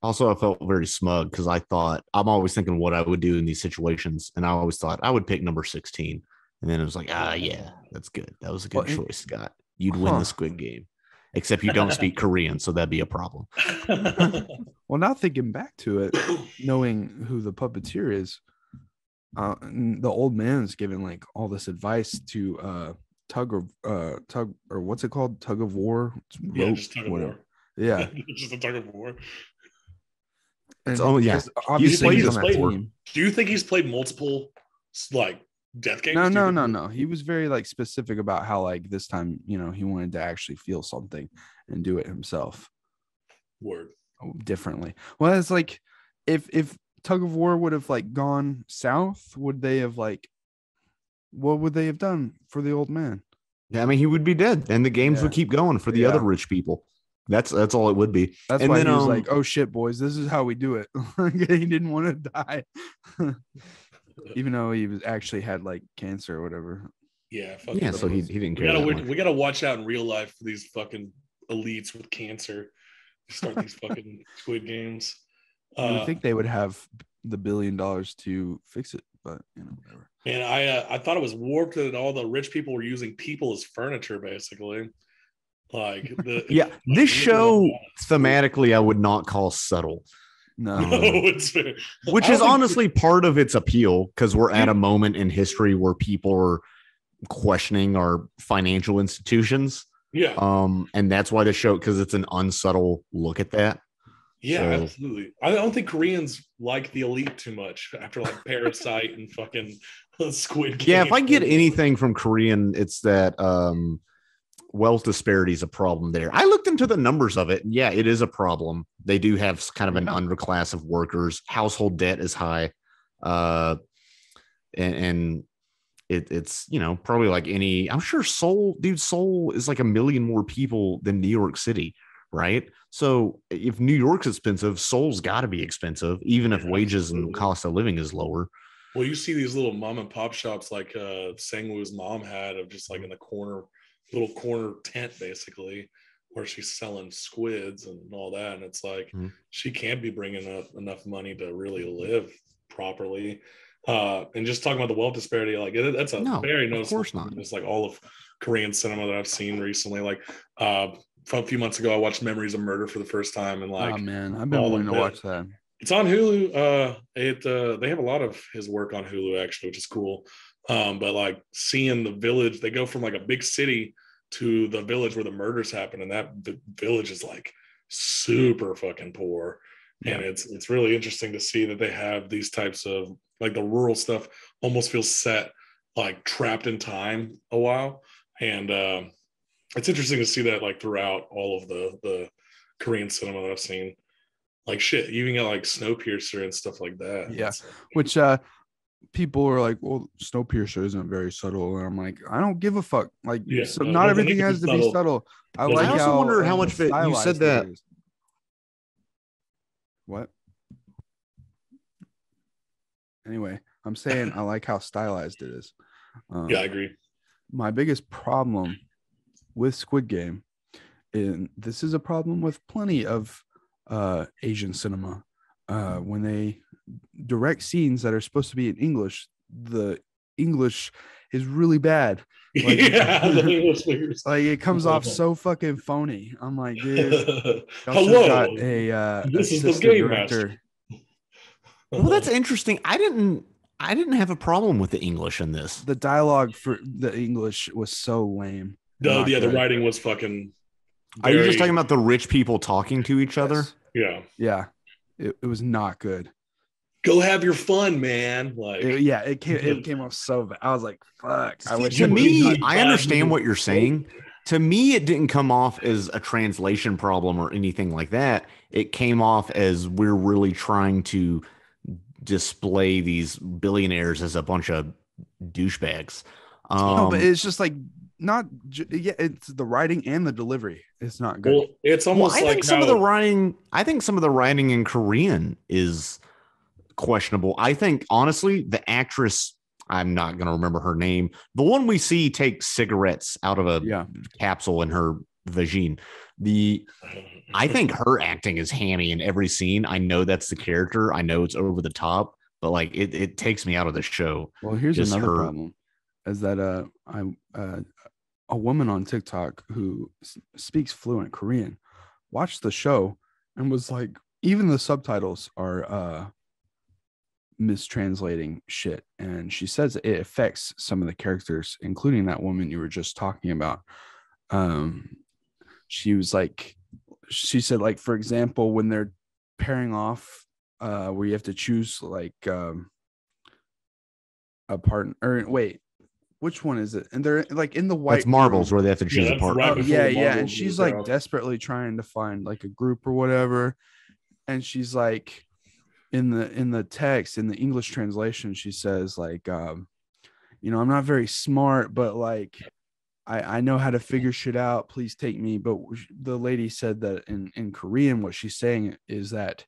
also, I felt very smug because I thought I'm always thinking what I would do in these situations, and I always thought I would pick number 16. And then it was like, ah, yeah, that's good. That was a good Well, choice, Scott. You'd win the Squid Game, except you don't speak Korean, so that'd be a problem. Well, now thinking back to it, knowing who the puppeteer is, uh, the old man's giving like all this advice to uh tug of uh tug or what's it called tug of war It's yeah, rope, just tug of whatever. war. yeah just a tug of war. and oh, yeah. because obviously played he's this on that team. Do you think he's played multiple like death games? no no no no he was very like specific about how like this time you know he wanted to actually feel something and do it himself Word. differently well it's like if if tug of war would have like gone south would they have like what would they have done for the old man Yeah, I mean, he would be dead, and the games Yeah. would keep going for the Yeah. other rich people. That's that's all it would be. that's And why then, he was um, like oh shit boys this is how we do it he didn't want to die even though he was actually had like cancer or whatever Yeah. fuck Yeah, so he, he didn't we care. gotta that we, much. we gotta watch out in real life for these fucking elites with cancer. Start these fucking Squid Games. you would Uh, think they would have the billion dollars to fix it but you know whatever And I uh, I thought it was warped that all the rich people were using people as furniture, basically. Like the Yeah, like, this show thematically, I would not call subtle, no No, it's fair. which is don't think- honestly part of its appeal because we're at a moment in history where people are questioning our financial institutions. yeah, Um, and that's why the show because it's an unsubtle look at that. yeah, so- absolutely. I don't think Koreans like the elite too much after like Parasite and fucking Squid Game. Yeah, if I get anything from Korean, it's that um wealth disparity is a problem there. I looked into the numbers of it. and Yeah, it is a problem. They do have kind of an underclass of workers. Household debt is high. Uh and, and it, it's you know probably like any i'm sure seoul dude seoul is like a million more people than new york city right so if new york's expensive seoul's got to be expensive even if wages and cost of living is lower Well, you see these little mom and pop shops like uh Sang-woo's mom had of just like in the corner, little corner tent basically, where she's selling squids and all that. And it's like Mhm. she can't be bringing up enough money to really live properly. Uh, and just talking about the wealth disparity, like it, that's a No, very of noticeable. course not. It's like all of Korean cinema that I've seen recently. Like uh, a few months ago, I watched Memories of Murder for the first time, and like oh man i've been wanting to it. watch that it's on Hulu. Uh, it uh, they have a lot of his work on Hulu actually, which is cool. Um, but like seeing the village, they go from like a big city to the village where the murders happen, and that the village is like super fucking poor. And it's it's really interesting to see that they have these types of like the rural stuff almost feels set like trapped in time a while, and um, it's interesting to see that like throughout all of the the Korean cinema that I've seen like shit you even got like snowpiercer and stuff like that Yeah. Which uh people are like well snowpiercer isn't very subtle and i'm like i don't give a fuck. Like Yeah, so no, not everything has to subtle. be subtle. i I like also how, wonder how much of it- you said that. what? Anyway i'm saying i like how stylized it is. Um, yeah i agree. my biggest problem with Squid Game, and this is a problem with plenty of uh, Asian cinema, uh, when they direct scenes that are supposed to be in English, the English is really bad. Like- yeah the English figures. Like it comes off so fucking phony. I'm like, dude, y'all hello got a uh, This is the assistant game master. well that's interesting i didn't i didn't have a problem with the english in this The dialogue for the English was so lame. the, Not yeah the writing was fucking are you just talking about the rich people talking to each other yeah Yeah, it, it was not good. Go have your fun man like It- yeah, it came it came off so bad. I was like, fuck. I wish to me not- i understand what you're saying to me, it didn't come off as a translation problem or anything like that. It came off as we're really trying to display these billionaires as a bunch of douchebags. Um, no, but it's just like not. Yeah, it's the writing and the delivery. It's not good. Well, it's well, almost I like think some how, of the writing. I think some of the writing in Korean is questionable. I think honestly, the actress. I'm not going to remember her name. The one we see take cigarettes out of a yeah, capsule in her vagine. The I think her acting is hammy in every scene. I know that's the character. I know it's over the top, but like it, it takes me out of the show. Well, here's just another her- problem: is that uh, I uh, a woman on TikTok who s- speaks fluent Korean watched the show and was like, even the subtitles are uh mistranslating shit, and she says it affects some of the characters, including that woman you were just talking about. Um, she was like, she said like, for example, when they're pairing off, uh, where you have to choose like um a partner or wait which one is it and they're like in the white That's marbles room. where they have to choose a that's part. right Oh, yeah yeah and she's like down. desperately trying to find like a group or whatever and she's like in the in the text in the english translation she says like um you know i'm not very smart but like i i know how to figure shit out. Please take me. But the lady said that in in korean what she's saying is that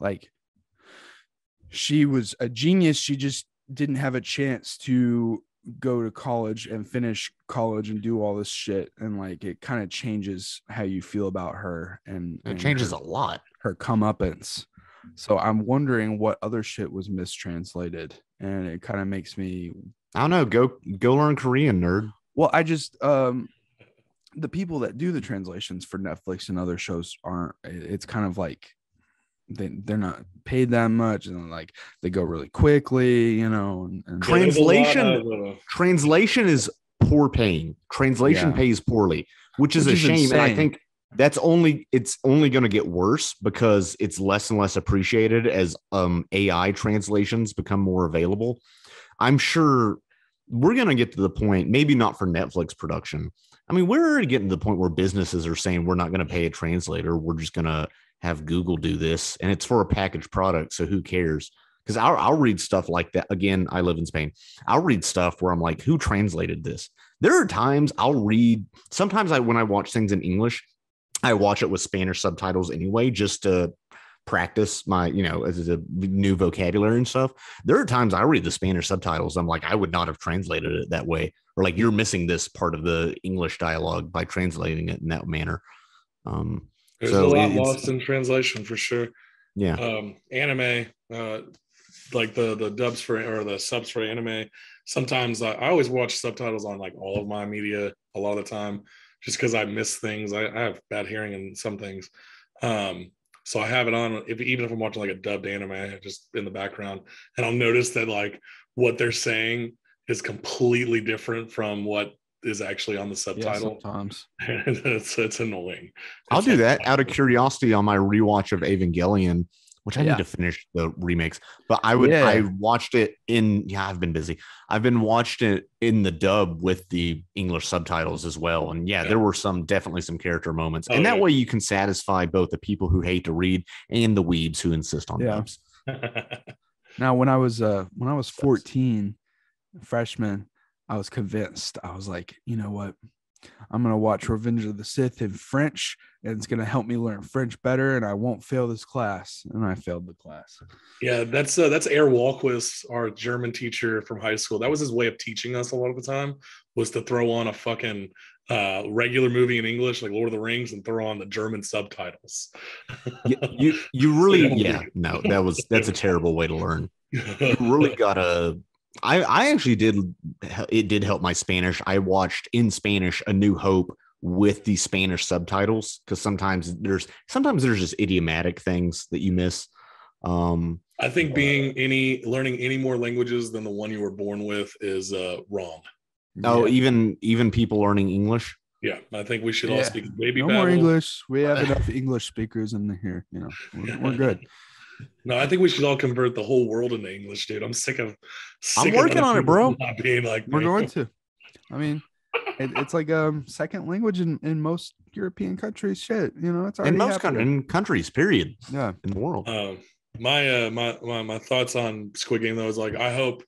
like she was a genius. She just didn't have a chance to go to college and finish college and do all this shit. And like it kind of changes how you feel about her and, It and changes her, a lot. her comeuppance so i'm wondering what other shit was mistranslated and it kind of makes me I don't know. Go go learn Korean, nerd. well i just um the people that do the translations for netflix and other shows aren't. It's kind of like they, they're not paid that much and like they go really quickly you know and, and Yeah, there's a lot Translation- of, uh, Translation is poor paying. Translation Yeah. pays poorly, which is Which a is shame. And I think that's only it's only going to get worse because it's less and less appreciated as um AI translations become more available. I'm sure we're going to get to the point, maybe not for Netflix production. I mean, we're already getting to the point where businesses are saying we're not going to pay a translator. We're just going to have Google do this, and it's for a packaged product. So who cares? Because I'll, I'll read stuff like that. Again, I live in Spain. I'll read stuff where I'm like, who translated this? There are times I'll read. Sometimes I when I watch things in English, I watch it with Spanish subtitles anyway, just to practice my, you know, as a new vocabulary and stuff. There are times I read the Spanish subtitles. I'm like, I would not have translated it that way, or like you're missing this part of the English dialogue by translating it in that manner. Um, there's So a lot lost in translation for sure. yeah, um anime uh like the the dubs for or the subs for anime sometimes I, I always watch subtitles on like all of my media a lot of the time just because i miss things. I, I have bad hearing in some things. Um so i have it on if even if i'm watching like a dubbed anime just in the background and i'll notice that like what they're saying is completely different from what is actually on the yeah, subtitle. sometimes. And it's it's annoying. I'll do like- that. out of curiosity on my rewatch of Evangelion, which I Yeah. need to finish the remakes. But I would Yeah. I watched it in yeah, I've been busy. I've been watched it in the dub with the English subtitles as well. And yeah, Yeah. there were some definitely some character moments. Oh, and that way you can satisfy both the people who hate to read and the weebs who insist on Yeah. dubs. Now, when I was uh when I was 14, freshman, I was convinced. I was like, you know what? I'm gonna watch Revenge of the Sith in French, and it's gonna help me learn French better, and I won't fail this class. And I failed the class. Yeah, that's uh, that's Herr Walquist, our German teacher from high school. That was his way of teaching us a lot of the time was to throw on a fucking uh, regular movie in English, like Lord of the Rings, and throw on the German subtitles. you, you you really Yeah. yeah, no, that was that's a terrible way to learn. you really gotta I I actually did it did help my Spanish. I watched in Spanish A New Hope with the Spanish subtitles because sometimes there's sometimes there's just idiomatic things that you miss. Um I think being any learning any more languages than the one you were born with is uh, wrong. oh Yeah. even even people learning English. Yeah, I think we should all speak baby no babble. more English. We have enough English speakers in here. You know, we're, we're good. No, I think we should all convert the whole world into English, dude. I'm sick of. I'm sick of working on it, bro. Not being like We're me. going to. I mean, It, it's like a second language in, in most European countries. Shit, you know, it's already in most coun- happening. in countries, period, Yeah, in the world. Um, my, uh, my my my thoughts on Squid Game though is like I hope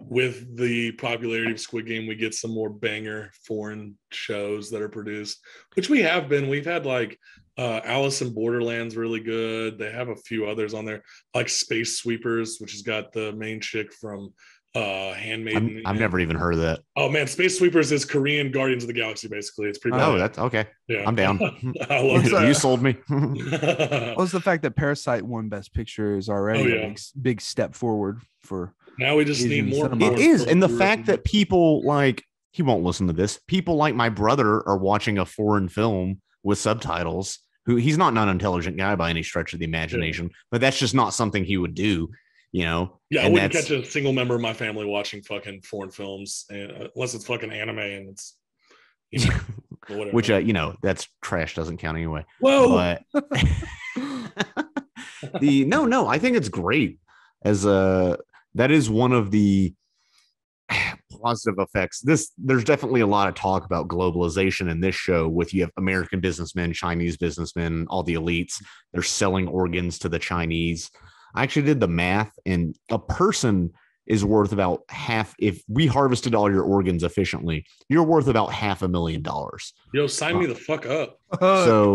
with the popularity of Squid Game we get some more banger foreign shows that are produced, which we have been. We've had like uh, Alice in Borderlands really good. They have a few others on there like Space Sweepers, which has got the main chick from uh Handmaiden. I'm, I've never even heard of that. Oh man, Space Sweepers is Korean Guardians of the Galaxy. Basically, it's pretty. Oh, bad. that's okay. yeah. I'm down. I love that? you sold me. it. well, it's the fact that Parasite won Best Picture is already Oh, a big, big step forward for. now we just Asian need more. cinema. it and the fact that people like he won't listen to this. People like my brother are watching a foreign film with subtitles. Who he's not an unintelligent guy by any stretch of the imagination, but that's just not something he would do. You know, Yeah, I wouldn't catch a single member of my family watching fucking foreign films, and, uh, unless it's fucking anime and it's, you know, whatever. which uh, you know that's trash doesn't count anyway. whoa, But the no, no, I think it's great as a that is one of the positive effects. This there's definitely a lot of talk about globalization in this show with you have American businessmen, Chinese businessmen, all the elites. They're selling organs to the Chinese. I actually did the math, and a person is worth about half. If we harvested all your organs efficiently, you're worth about half a million dollars. yo, sign me the fuck up. So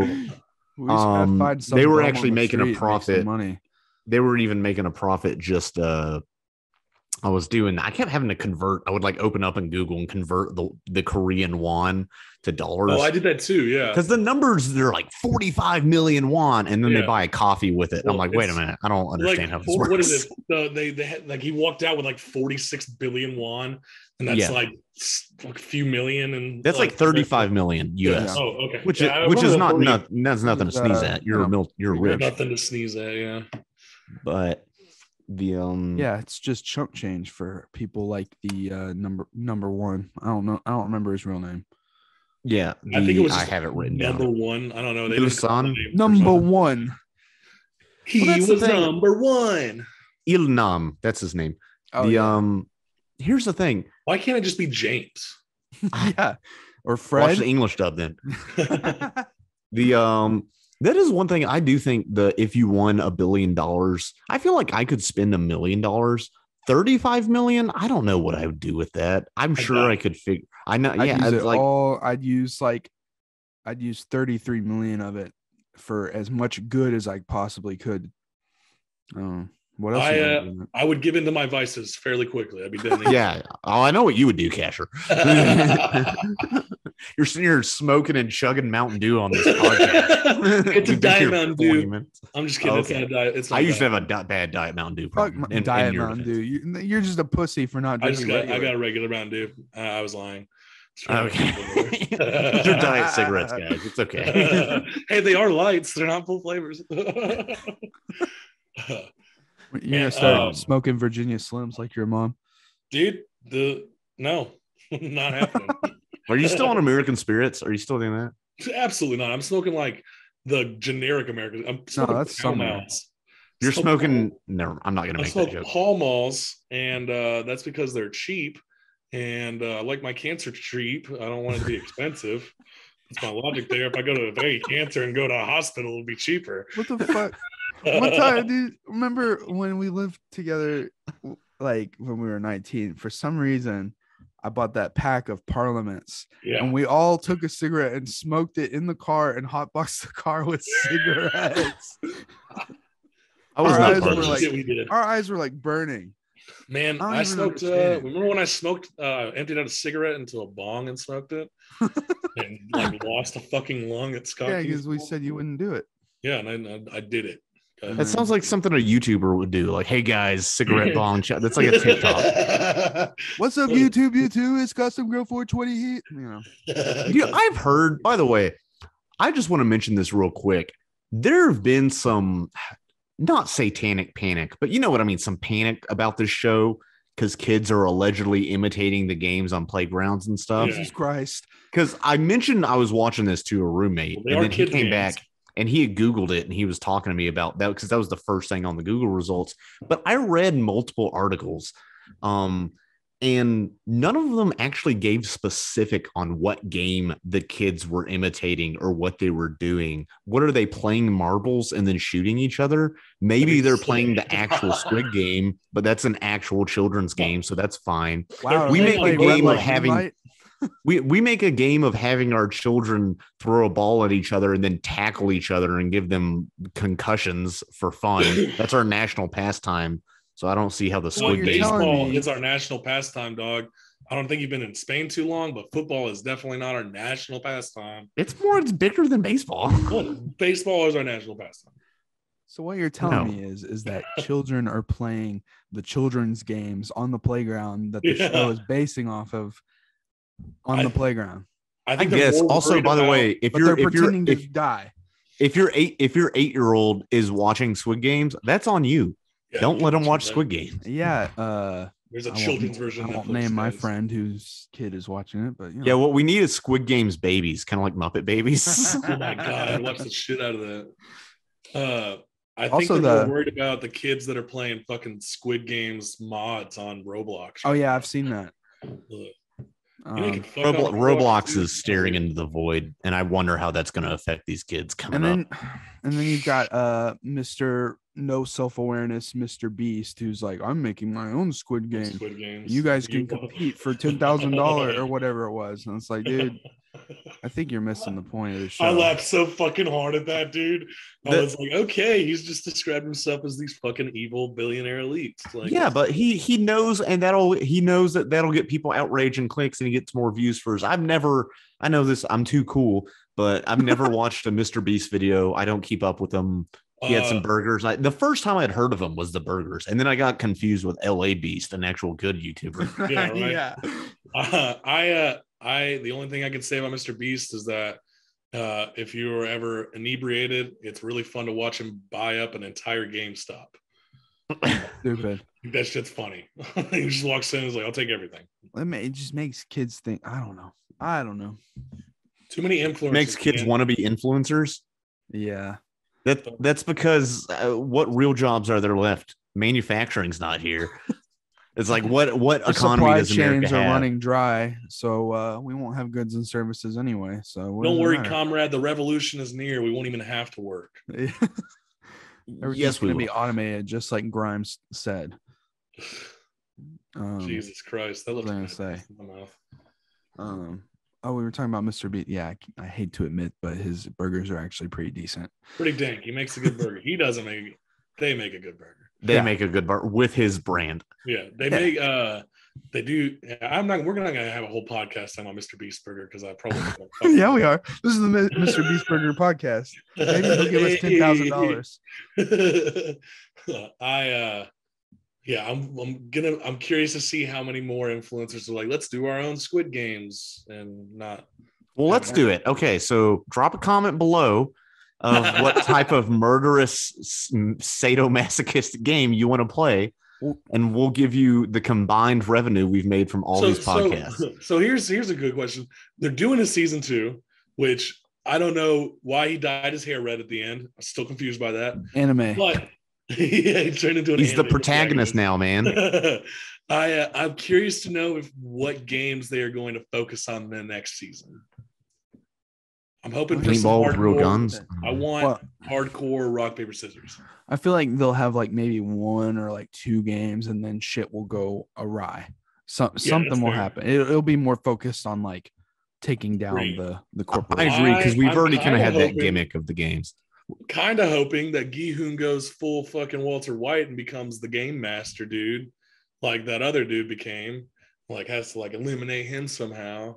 We um, they were actually the making a street and make some profit. Money. they were even making a profit just uh I was doing I kept having to convert. I would like open up in Google and convert the, the Korean won to dollars. Oh, I did that too. Yeah, because the numbers they're like 45 million won and then they buy a coffee with it. Well, I'm like, wait a minute, I don't understand like how this four- works. what is it? The, they they had, like he walked out with like forty six billion won, and that's Yeah. like, like a few million, and That's like 35 million US. Oh, okay. Which Yeah, is, which is not, the 40 not that's nothing to Uh, sneeze at. You're you a know, mil, you're pretty rich, Nothing to sneeze at. Yeah. but the um Yeah, it's just chump change for people like the uh, number number one. I don't know. I don't remember his real name. yeah I think it was I have it written Number down. one. I don't know. They Il didn't call San? the name Number one. He Well, was number one. Il-nam, that's his name. Oh, the yeah. um here's the thing. Why can't it just be James? yeah. Or fred Watch Fred. the English dub then. The um that is one thing I do think that if you won a billion dollars, I feel like I could spend a million dollars. 35 million, I don't know what I would do with that. I'm sure doubt I could figure I know I'd yeah, use I'd it like all. I'd use like, I'd use 33 million of it for as much good as I possibly could. Um, what else? I, uh, do with it? I would give in to my vices fairly quickly. I'd be done. yeah. Oh, I know what you would do, Casher. You're sitting here smoking and chugging Mountain Dew on this podcast. It's a You've been here Diet Mountain Dew. I'm just kidding. It's Okay. not a diet. It's not I used to have a di- bad diet Mountain Dew Fuck problem. my in- in diet your Mountain defense. Dew. You, you're just a pussy for not I just drinking. got I got a regular Mountain Dew. Uh, I was lying. Okay. Those are diet cigarettes, guys. It's okay. hey, they are lights. They're not full flavors. You're gonna start Um, smoking Virginia Slims like your mom. Dude, the no, not happening. Are you still on American Spirits? Are you still doing that? Absolutely not. I'm smoking like the generic American. I'm smoking that's Pall. Malls. You're Smoke smoking. Never. I'm not gonna I make that joke. Hall Malls, and uh, that's because they're cheap. And uh, like my cancer cheap. I don't want it to be expensive. That's my logic there. If I go to a cancer and go to a hospital, it'll be cheaper. What the fuck? One time, dude, remember when we lived together, like when we were 19? For some reason, I bought that pack of Parliaments, yeah. and we all took a cigarette and smoked it in the car and hotboxed the car with cigarettes. I was Our not eyes were like- this. We did. Our eyes were like burning. Man, I I, smoked. Uh, remember when I smoked? Uh, emptied out a cigarette into a bong and smoked it, and like lost a fucking lung at Scott. Yeah, because we said you wouldn't do it. Yeah, and I, I, I did it. That sounds like something a YouTuber would do. Like, hey guys, cigarette bong chat. That's like a TikTok. What's up, YouTube? YouTube, it's CustomGrow 420 Heat. You know, Yeah, I've heard. By the way, I just want to mention this real quick. There have been some, not satanic panic, but you know what I mean. Some panic about this show because kids are allegedly imitating the games on playgrounds and stuff. Yeah. Jesus Christ. Because I mentioned I was watching this to a roommate, Well, and then he came games. back and he had Googled it and he was talking to me about that because that was the first thing on the Google results. But I read multiple articles. Um, and none of them actually gave specific on what game the kids were imitating or what they were doing. What are they playing marbles and then shooting each other? Maybe they're playing the actual Squid Game, but that's an actual children's game, so that's fine. Wow, We make a game of having- Light? We we make a game of having our children throw a ball at each other and then tackle each other and give them concussions for fun. That's our national pastime. So I don't see how the Squid you're Game. telling baseball me- is our national pastime, dog. I don't think you've been in Spain too long, but football is definitely not our national pastime. It's more. It's bigger than baseball. Well, baseball is our national pastime. So what you're telling No. me is is that children are playing the children's games on the playground that the Yeah. show is basing off of on I- the playground. I I think they're guess. Also, worried by the way, if you're they're if you're pretending if, to die. if you're eight if your eight year old is watching Squid Games, that's on you. Yeah, Don't let them watch that- Squid Games. Yeah, uh There's a I won't- children's version. I won't Netflix name my guys. friend whose kid is watching it, but you know. Yeah, what we need is Squid Games babies, kind of like Muppet babies. Oh my god, I watched the shit out of that. Uh, I think Also they're the- worried about the kids that are playing fucking Squid Games mods on Roblox. Oh yeah, I've seen that. Ugh. Um, You know, you can fuck Roblo- Roblox is staring into the void, and I wonder how that's going to affect these kids coming and up. and then you've got uh Mr. No self-awareness, Mr. Beast, who's like, I'm making my own squid game. Squid Games. You guys can compete for ten thousand dollars or whatever it was. And it's like, dude, I think you're missing the point of the show. I laughed so fucking hard at that dude. I The- was like, okay, he's just described himself as these fucking evil billionaire elites. Like, yeah, but he he knows, and that'll he knows that that'll get people outrage and clicks, and he gets more views for his. I've never, I know this, I'm too cool, but I've never watched a Mr. Beast video. I don't keep up with them. He had uh, some burgers. I, the first time I'd heard of him was the burgers, and then I got confused with L.A. Beast, an actual good YouTuber. Yeah, right. yeah. Uh, I uh, I the only thing I can say about Mr. Beast is that uh, if you were ever inebriated, it's really fun to watch him buy up an entire GameStop. Stupid. That shit's funny. he just walks in and is like, "I'll take everything." It, ma- it just makes kids think. I don't know. I don't know. Too many influencers. Makes kids want to be influencers. Yeah. That that's because uh, what real jobs are there left? Manufacturing's not here. It's like what what The economy supply does America chains are have? running dry, so uh, we won't have goods and services anyway. So Don't worry, matter? comrade. The revolution is near. We won't even have to work. Everything's yes, we gonna will. be automated, just like Grimes said. Um, Jesus Christ, that what looks was I gonna say? my mouth. Um, oh, we were talking about Mr. Beast. Yeah, I, I hate to admit, but his burgers are actually pretty decent. Pretty dank. He makes a good burger. He doesn't make. They make a good burger. They Yeah. make a good bar with his brand. Yeah, they make. uh They do. I'm not. We're not gonna have a whole podcast time on Mr. Beast Burger because I probably. yeah, we are. This is the Mr. Beast Burger podcast. Maybe he'll give us ten thousand dollars. I uh yeah, I'm I'm gonna I'm curious to see how many more influencers are like, let's do our own squid games and not Well, let's do it. Okay, so drop a comment below of what type of murderous s- sadomasochistic game you want to play, and we'll give you the combined revenue we've made from all these podcasts. So, so here's here's a good question. They're doing a season two, which I don't know why he dyed his hair red at the end. I'm still confused by that. Anime. But yeah, he turned into an He's the protagonist now, man. I uh, I'm curious to know if what games they are going to focus on the next season. I'm hoping for some Paintball with real hardcore- guns. I want Well, hardcore rock paper scissors. I feel like they'll have like maybe one or like two games, and then shit will go awry. Some something will fair. happen. It, it'll be more focused on like taking down Right. the the I agree because we've I'm already kind of kinda had that hoping- gimmick of the games. Kind of hoping that Gi-hun goes full fucking Walter White and becomes the game master dude, like that other dude became. Like has to like eliminate him somehow,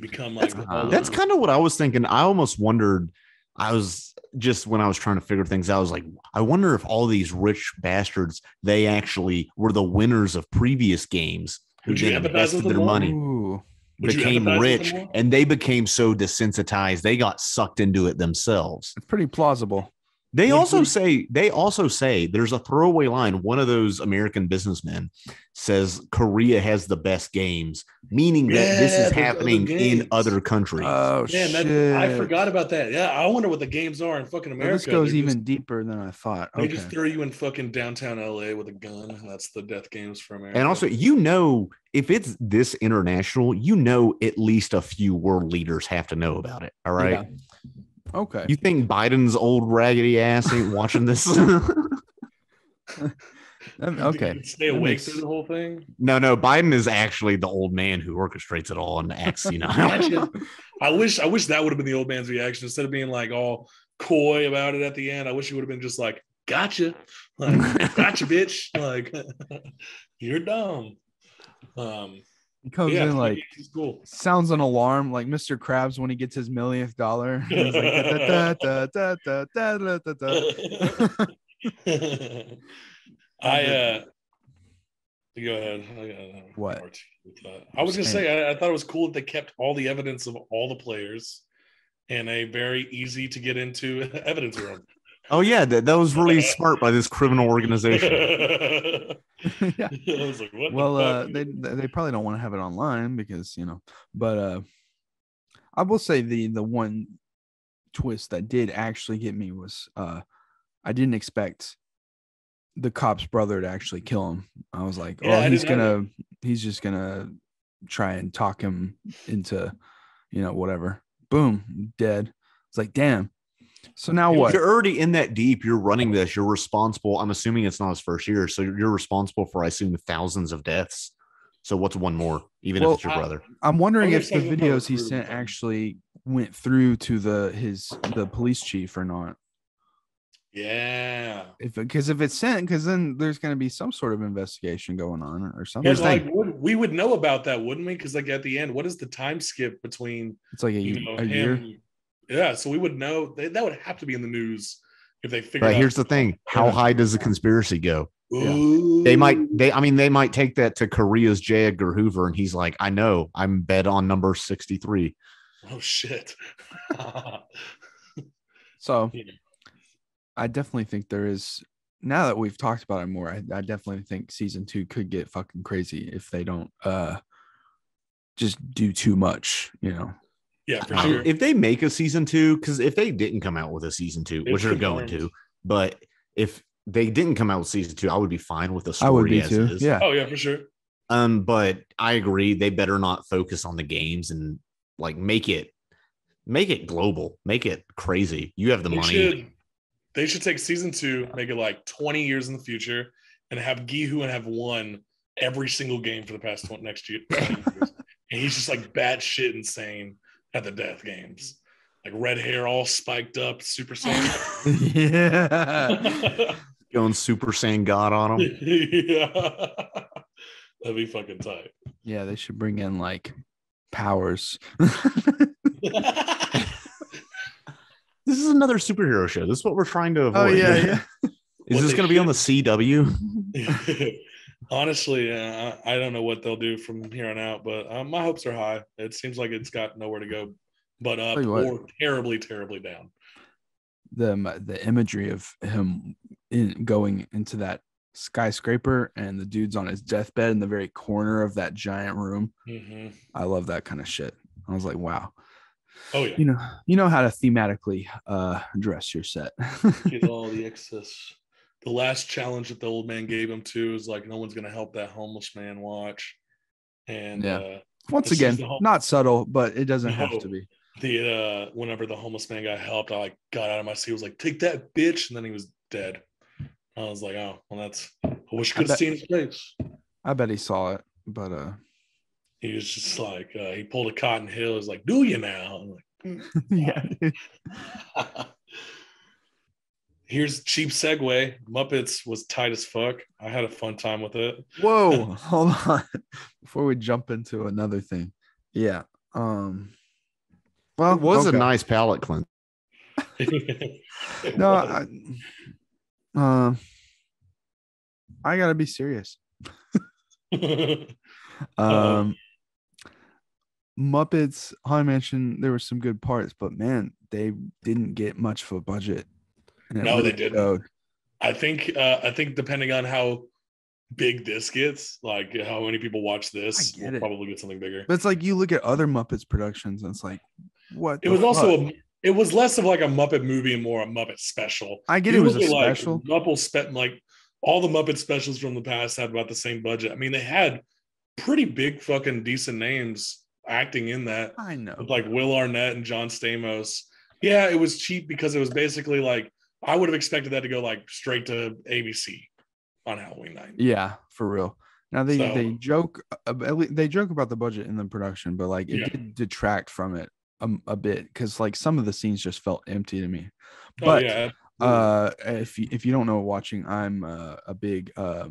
become like That's, the- that's kind of what I was thinking. I almost wondered. I was just when I was trying to figure things out. I was like, I wonder if all these rich bastards they actually were the winners of previous games who Would you then empathize invested their money, Ooh. Would became rich, and they became so desensitized they got sucked into it themselves. It's pretty plausible. They Would also say they also say there's a throwaway line. One of those American businessmen says Korea has the best games, meaning that this is there's other happening in other countries. Oh, oh Man, that, shit! I forgot about that. Yeah, I wonder what the games are in fucking Well, America. this goes They're even just- deeper than I thought. They Okay. just throw you in fucking downtown LA with a gun. That's the death games for America. and also, you know, if it's this international, you know, at least a few world leaders have to know about it. All right. Yeah. Okay. You think Biden's old raggedy ass ain't watching this? You think okay. stay awake makes- through the whole thing. no, no. Biden is actually the old man who orchestrates it all and acts, you know. I wish I wish that would have been the old man's reaction instead of being like all coy about it at the end. I wish he would have been just like, "Gotcha, like, gotcha, bitch." Like, you're dumb. Um, he comes yeah, in like cool. sounds an alarm, like Mr. Krabs when he gets his millionth dollar. I uh go ahead. I uh, what I was gonna say, I, I, thought it was cool that they kept all the evidence of all the players in a very easy to get into evidence room. Oh yeah, that, that was really smart by this criminal organization. I yeah. was like, what Well, the uh, they they probably don't want to have it online because you know, but uh, I will say the the one twist that did actually get me was uh, I didn't expect the cop's brother to actually kill him. I was like, Yeah, oh, I he's gonna he's just gonna try and talk him into, you know, whatever. Boom, dead. It's like, damn. So now Yeah, what? You're already in that deep. You're running this. You're responsible. I'm assuming it's not his first year, so you're responsible for, I assume, thousands of deaths. So what's one more, even Well, if it's your I- brother? I'm wondering if if the some of them are videos he sent actually went through to the his the police chief or not. yeah. If because if it's sent, because then there's going to be some sort of investigation going on or something. Here's like, would, we would know about that, wouldn't we? Because like at the end, what is the time skip between It's like a, you know a year. Him? Yeah, so we would know they, that would have to be in the news if they figure. Right. Here's the thing. How high does the conspiracy go? Ooh. They might. They. I mean, they might take that to Korea's J. Edgar Hoover, and he's like, "I know. I'm bet on number 63." Oh shit. So Yeah. I definitely think there is. Now that we've talked about it more, I, I definitely think season two could get fucking crazy if they don't uh just do too much. You know. Yeah, for I sure. If they make a season two, because if they didn't come out with a season two, It's which they're going confirmed. to, but if they didn't come out with season two, I would be fine with the story I would be as too. is. Yeah. oh yeah, for sure. Um, but I agree. They better not focus on the games and like make it make it global, make it crazy. You have the They money. should, they should take season two, make it like 20 years in the future, and have Gihu and have won every single game for the past 20, next year. And he's just like batshit insane at the death games. Like red hair all spiked up, super saiyan. yeah. Going Super Saiyan God on them. yeah. That'd be fucking tight. Yeah, they should bring in like powers. This is another superhero show. This is what we're trying to oh, avoid. Oh yeah, yeah. Is What this going to be on the CW? Honestly, uh, I don't know what they'll do from here on out, but um, my hopes are high. It seems like it's got nowhere to go but up what. or terribly, terribly down. The the imagery of him in going into that skyscraper and the dude's on his deathbed in the very corner of that giant room. hmm I love that kind of shit. I was like, wow. Oh yeah, You know, you know how to thematically uh dress your set. get all the excess. The last challenge that the old man gave him too is like no one's gonna help that homeless man watch, and Yeah. uh, Once again, whole- not subtle, but it doesn't have to be. the uh, whenever the homeless man got helped, I like got out of my seat. Was like, take that bitch, and then he was dead. I was like, oh, well, that's. I wish I I could have seen his face. I bet he saw it, but uh He was just like, uh, he pulled a Cotton Hill. He's like, do you now? I'm like, yeah. dude. Here's cheap segue. Muppets was tight as fuck. I had a fun time with it. Whoa, hold on. Before we jump into another thing. Yeah. Um well, It was okay. a nice palate cleanse. No, was. I, um I got to be serious. Um Muppets, how I mentioned there were some good parts, but man, they didn't get much of a budget. No, they didn't. showed. I think uh, I think depending on how big this gets, like how many people watch this, we'll it. probably get something bigger. But it's like you look at other Muppets productions, and it's like, what? It was also a, it was less of like a Muppet movie and more a Muppet special. I get You it was a like, special. Muppet spent like all the Muppet specials from the past had about the same budget. I mean, they had pretty big fucking decent names acting in that, I know. like Will Arnett and John Stamos. Yeah, it was cheap because it was basically like I would have expected that to go like straight to ABC on Halloween night. Yeah, for real. Now they So- they joke uh, they joke about the budget in the production, but like it Yeah. did detract from it a, a bit because like some of the scenes just felt empty to me. Oh, But yeah, uh, if you, if you don't know watching, I'm uh, a big uh,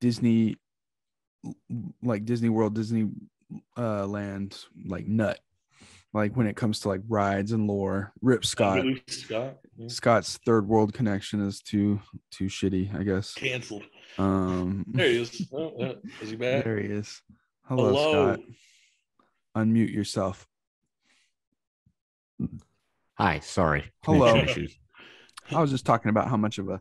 Disney like Disney World, Disney uh, Land like nut. Like when it comes to like rides and lore, Rip Scott. Ridley Scott yeah. Scott's third world connection is too too shitty, I guess. canceled. Um, There he is. Oh. Is he back? there he is. Hello, Hello. Scott. Unmute yourself. Hi, sorry. Hello. Issues. I was just talking about how much of a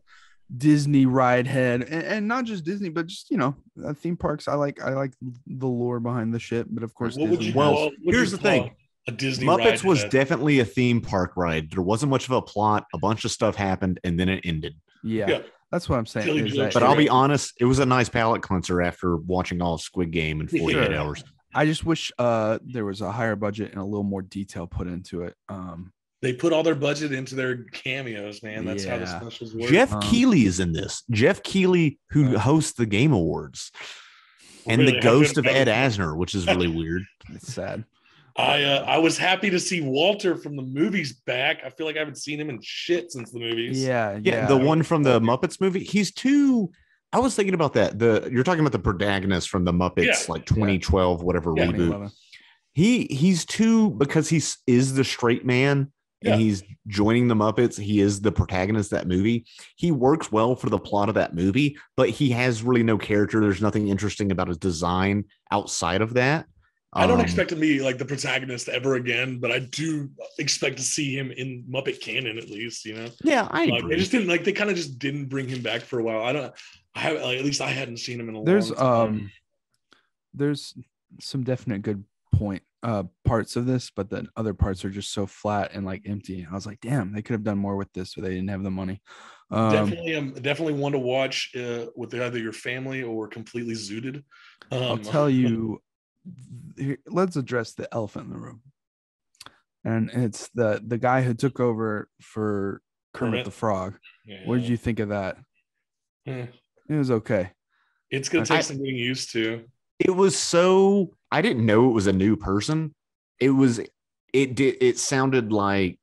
Disney ride head, and, and not just Disney, but just you know, uh, theme parks. I like I like the lore behind the shit, but of course, What would Disney you Well, call? what here's you the thing. Call A Disney Muppets ride was head? definitely a theme park ride. There wasn't much of a plot. A bunch of stuff happened and then it ended. yeah, Yeah. that's what I'm saying. Is that But I'll be honest, it was a nice palate cleanser after watching all of Squid Game in 48 Sure. hours. I just wish uh there was a higher budget and a little more detail put into it. Um, They put all their budget into their cameos, man. That's how the Yeah. specials work. Geoff Um, Keighley is in this. Geoff Keighley, who Uh, hosts the Game Awards, and Really, the ghost of Ed Asner, which is really weird. it's sad. I uh, I was happy to see Walter from the movies back. I feel like I haven't seen him in shit since the movies. Yeah, Yeah, yeah. the one from the Muppets movie. He's too. I was thinking about that. The you're talking about the protagonist from the Muppets, Yeah. like 2012, whatever Yeah. reboot. He he's too because he's is the straight man and he's joining the Muppets. He is the protagonist of that movie. He works well for the plot of that movie, but he has really no character. There's nothing interesting about his design outside of that. I don't Um, expect him to be like the protagonist ever again, but I do expect to see him in Muppet canon at least. You know, Yeah, I like, they just didn't like they kind of just didn't bring him back for a while. I don't. I have like, at least I hadn't seen him in a there's long time. um there's some definite good point uh parts of this but then other parts are just so flat and like empty i was like damn they could have done more with this but they didn't have the money um definitely, um, definitely one to watch uh, with either your family or completely zooted. Um, i'll tell you let's address the elephant in the room and it's the the guy who took over for kermit, Kermit? the frog yeah. what did you think of that Eh, it was okay It's gonna I- take some getting used to. it was so I didn't know it was a new person. It was it did it sounded like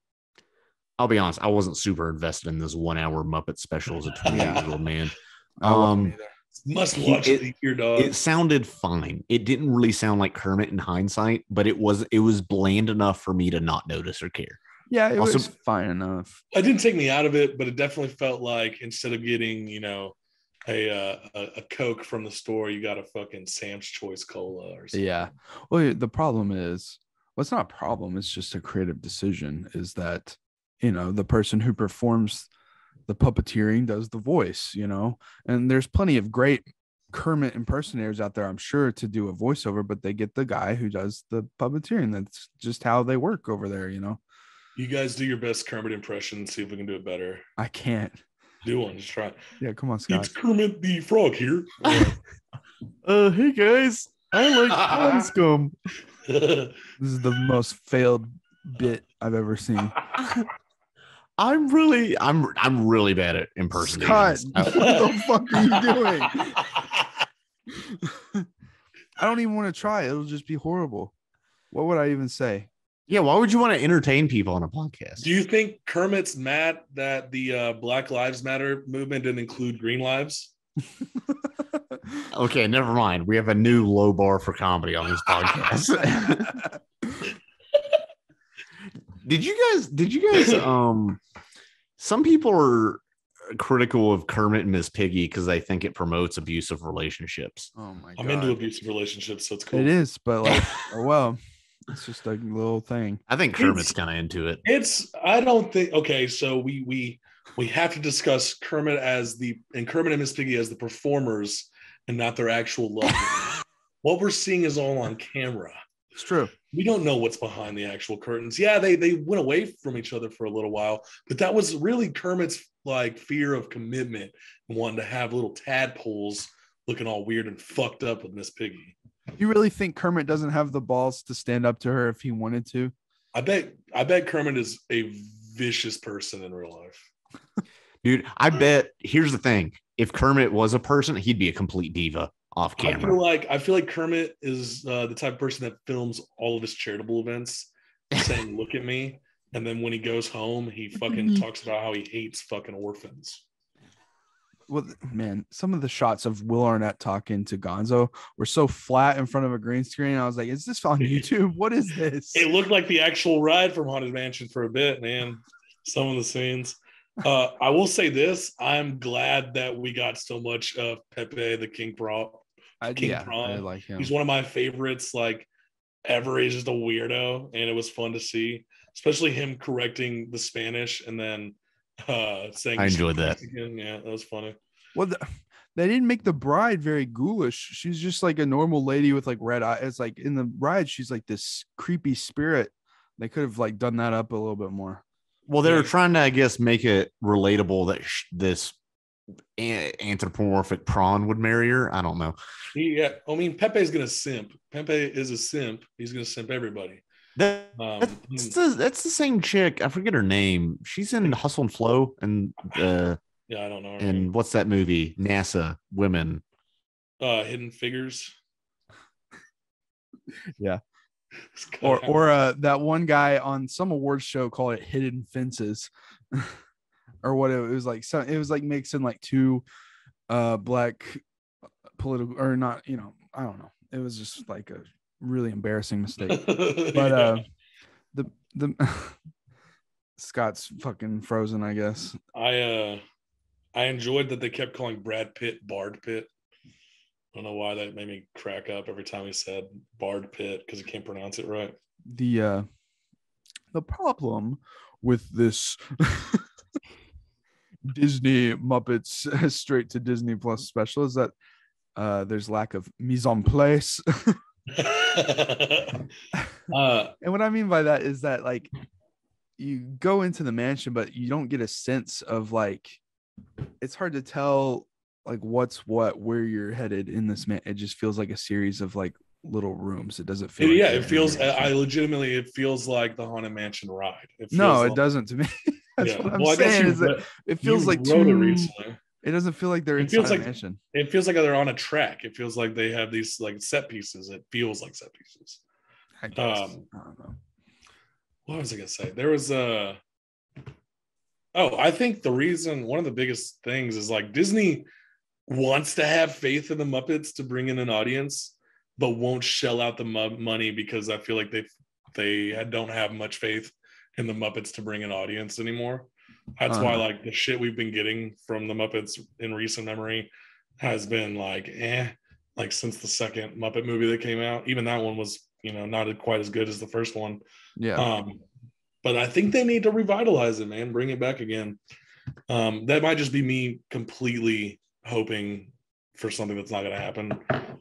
I'll be honest, I wasn't super invested in this one hour Muppet special as a 28 year old man. I wasn't Um, either. Must watch it- it, your dog. It sounded fine. It didn't really sound like Kermit in hindsight, but it was it was bland enough for me to not notice or care. yeah it Also- was fine enough it didn't take me out of it, but it definitely felt like instead of getting, you know, a uh, a, a Coke from the store, you got a fucking Sam's Choice cola or something. Yeah. Well, the problem is, well, it's not a problem. It's just a creative decision. Is that you know the person who performs the puppeteering does the voice, you know, and there's plenty of great Kermit impersonators out there, I'm sure, to do a voiceover, but they get the guy who does the puppeteering. That's just how they work over there, you know. You guys do your best Kermit impression. See if we can do it better. I can't. Do one. Just try. Yeah, come on, Scott. It's Kermit the Frog here. Uh hey guys, I like pond scum. This is the most failed bit I've ever seen. I'm really I'm I'm really bad at Scott, impersonations. what the fuck are you doing? I don't even want to try. It'll just be horrible. What would I even say? Yeah, why would you want to entertain people on a podcast? Do you think Kermit's mad that the uh, Black Lives Matter movement didn't include Green Lives? Okay, never mind. We have a new low bar for comedy on this podcast. Did you guys did you guys um some people are critical of Kermit and Miss Piggy because they think it promotes abusive relationships. oh my god. I'm into abusive relationships, so it's cool. It is, but like, oh, well, It's just a little thing. I think Kermit's kind of into it. It's I don't think okay, so we we we have to discuss Kermit as the and Kermit and Miss Piggy as the performers and not their actual love. what we're seeing is all on camera. It's true. We don't know what's behind the actual curtains. Yeah, they they went away from each other for a little while, but that was really Kermit's like fear of commitment and wanting to have little tadpoles looking all weird and fucked up with Miss Piggy. You really think Kermit doesn't have the balls to stand up to her if he wanted to? I bet I bet Kermit is a vicious person in real life. Dude, I bet here's the thing. If Kermit was a person, he'd be a complete diva off camera. I feel like I feel like Kermit is uh, the type of person that films all of his charitable events, saying "Look at me," and then when he goes home, he fucking talks about how he hates fucking orphans. Well, man, some of the shots of Will Arnett talking to Gonzo were so flat in front of a green screen. I was like, "Is this on YouTube? What is this?" It looked like the actual ride from Haunted Mansion for a bit, man. Some of the scenes. Uh, I will say this: I'm glad that we got so much of Pepe the King. I, King yeah, I like him. He's one of my favorites, like ever. He's just a weirdo, and it was fun to see, especially him correcting the Spanish and then uh saying I enjoyed that. Again. Yeah, that was funny. Well, the, they didn't make the bride very ghoulish. She's just like a normal lady with like red eyes. Like in the ride, she's like this creepy spirit. They could have like done that up a little bit more. Well, they're Yeah. trying to, I guess, make it relatable that sh- this a- anthropomorphic prawn would marry her. I don't know. Yeah, I mean Pepe's gonna simp. Pepe is a simp. He's gonna simp everybody. That, Um, that's, the, that's the same chick. I forget her name. She's in Hustle and Flow and uh yeah, I don't know. and what's that movie? NASA Women. uh, Hidden Figures. Yeah. Or or uh, that one guy on some awards show called it Hidden Fences, or what it was like. So it was like mixing like two uh black political or not. You know, I don't know. It was just like a really embarrassing mistake. But uh, the the Scott's fucking frozen. I guess. I uh I enjoyed that they kept calling Brad Pitt Bard Pitt. I don't know why that made me crack up every time he said Bard Pitt because he can't pronounce it right. the uh the problem with this Disney Muppets straight to Disney Plus special is that uh there's lack of mise en place. uh, and what I mean by that is that like you go into the mansion but you don't get a sense of like it's hard to tell like what's what where you're headed in this man it just feels like a series of like little rooms it doesn't feel like yeah, it feels. I legitimately, it feels like the Haunted Mansion ride. It no feels it like- doesn't to me that's yeah. what i'm Well, saying is that it feels like wrote it too. It doesn't feel like they're It inside feels like- mansion. It feels like they're on a track. It feels like they have these like set pieces. It feels like set pieces. I guess. Um, I don't know. what was I gonna say? There was a. Oh, I think the reason one of the biggest things is like Disney wants to have faith in the Muppets to bring in an audience, but won't shell out the mu- money because I feel like they they don't have much faith in the Muppets to bring an audience anymore. That's why Uh-huh. like the shit we've been getting from the Muppets in recent memory has been like eh, like since the second Muppet movie that came out. Even that one was you know not quite as good as the first one. Yeah. Um, but I think they need to revitalize it, man. Bring it back again. Um, that might just be me completely hoping for something that's not going to happen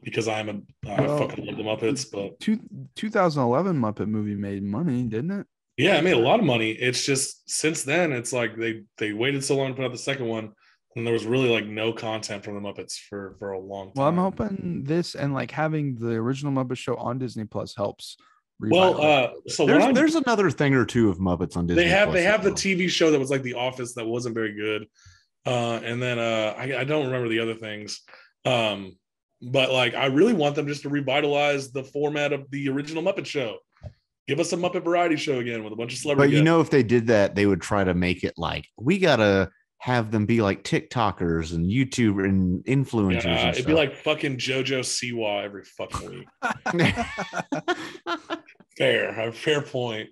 because I'm a I Well, fucking love the Muppets. But Two, 2011 Muppet movie made money, didn't it? yeah, I made a lot of money. It's just since then, it's like they they waited so long to put out the second one, and there was really like no content from the Muppets for for a long time. Well, I'm hoping this and like having the original Muppet show on Disney Plus helps. Well, uh, so There's I'm there's another thing or two of Muppets on Disney. they have Plus they as have the. TV show that was like The Office that wasn't very good, uh, and then uh, I, I don't remember the other things, um, but like I really want them just to revitalize the format of the original Muppet Show. Give us a Muppet Variety Show again with a bunch of celebrities. But you know, if they did that, they would try to make it like we gotta have them be like TikTokers and YouTube and influencers. yeah, and it'd be like fucking JoJo Siwa every fucking week. fair, fair point.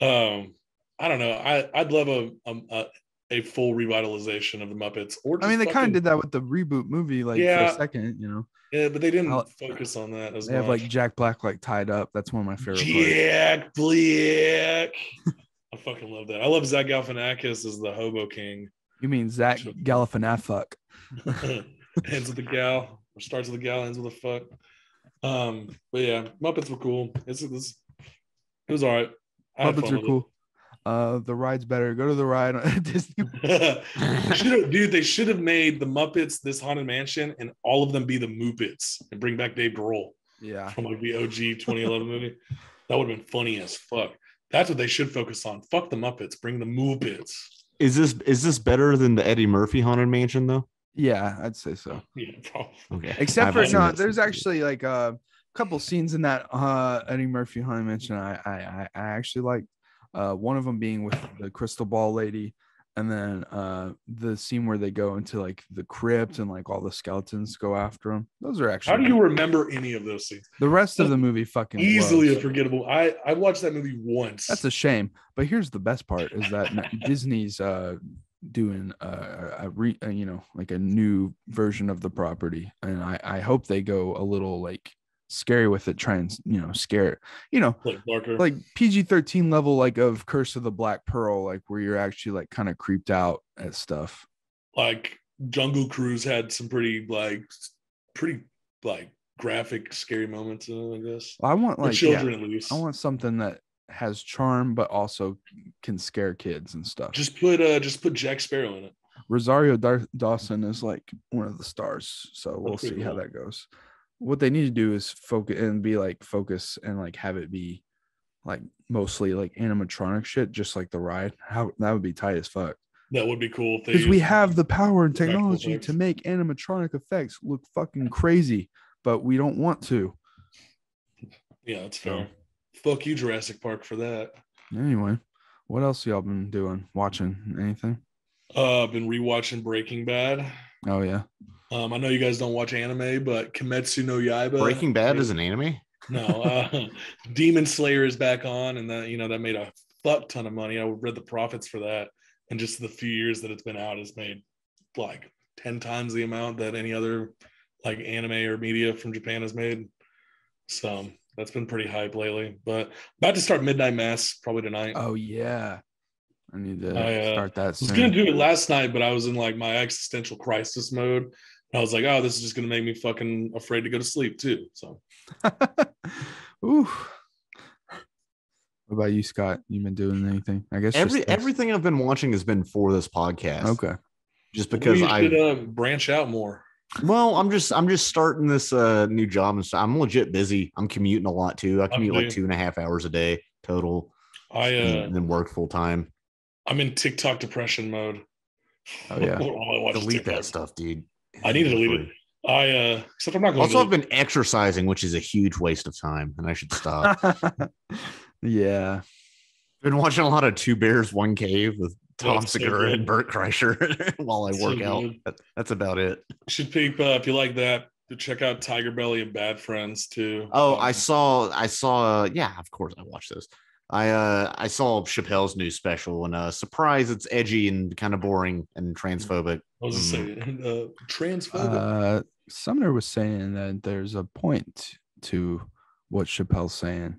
Um, I don't know. I I'd love a, a, a a full revitalization of the Muppets. Or I mean, they just kind of did that with the reboot movie, like for a second. You know, Yeah, but they didn't I'll- focus on that as they have like Jack Black like tied up. That's one of my favorite. parts. Jack Black. I fucking love that. I love Zach Galifianakis as the Hobo King. You mean Zach. Galifianakis? ends with the gal, or starts with the gal, ends with a fuck. Um, but yeah, Muppets were cool. It's, it's it was all right. I Muppets are cool. Uh, the ride's better. Go to the ride on Disney. Should have- dude, they should have made the Muppets this haunted mansion and all of them be the Muppets and bring back Dave Grohl Yeah, from like the OG 2011 movie. That would have been funny as fuck. That's what they should focus on. Fuck the Muppets. Bring the Muppets. Is this is this better than the Eddie Murphy haunted mansion though? yeah, I'd say so. Yeah, probably. Okay. Except I've for seen no, it. there's actually like a couple scenes in that uh Eddie Murphy Haunted Mansion. I I I I actually like uh one of them being with the crystal ball lady, and then uh the scene where they go into like the crypt and like all the skeletons go after them. Those are actually How do you remember any of those scenes? the rest of the movie fucking Easily a forgettable. I I watched that movie once. That's a shame. But here's the best part is that Disney's uh doing uh, a re, uh, you know like a new version of the property and I I hope they go a little like scary with it try and you know scare it you know like darker. like PG-13 level like of Curse of the Black Pearl like where you're actually like kind of creeped out at stuff like Jungle Cruise had some pretty like pretty like graphic, scary moments in it, I guess. I want For like yeah, children at least. I want something that has charm but also can scare kids and stuff just put uh just put Jack Sparrow in it. Rosario Dar- Dawson is like one of the stars, so we'll pretty see how cool. that goes. What they need to do is focus and be like focus and like have it be like mostly like animatronic shit, just like the ride. How that would be tight as fuck. That would be cool Because we have the power and technology to make animatronic effects look fucking crazy, but we don't want to. Yeah, that's fair. Fuck you, Jurassic Park, for that. Anyway, what else y'all been doing? Watching anything? Uh I've been rewatching Breaking Bad. Oh yeah. Um, I know you guys don't watch anime, but Kimetsu no Yaiba. Breaking Bad is an anime. No, uh, Demon Slayer is back on, and that you know that made a fuck ton of money. I read the profits for that, and just the few years that it's been out has made like ten times the amount that any other like anime or media from Japan has made. So that's been pretty hype lately. But about to start Midnight Mass probably tonight. Oh yeah. I need to I, uh, start that I was gonna do it last night, but I was in like my existential crisis mode. I was like, oh, this is just gonna make me fucking afraid to go to sleep too. So Ooh. What about you, Scott? You been doing anything? I guess Every this. everything I've been watching has been for this podcast. Okay. Just because I should uh, branch out more. well, I'm just I'm just starting this uh new job and stuff. I'm legit busy. I'm commuting a lot too. I commute like two and a half hours a day total, I uh, and then work full time. I'm in TikTok depression mode. Oh, yeah. All I watch is Delete TikTok. that stuff, dude. I need to delete it. I uh, except I'm not going to. Also, to. I've been exercising, which is a huge waste of time, and I should stop. yeah. been watching a lot of Two Bears, One Cave with Tom That's Segura good. and Bert Kreischer while I So work out. that's about it. should peep uh, if you like that. To check out Tiger Belly and Bad Friends too. Oh, Um, I saw, I saw, yeah, of course I watched this. I uh I saw Chappelle's new special and uh surprise it's edgy and kind of boring and transphobic. I was just saying, uh, transphobic. Uh, Sumner was saying that there's a point to what Chappelle's saying.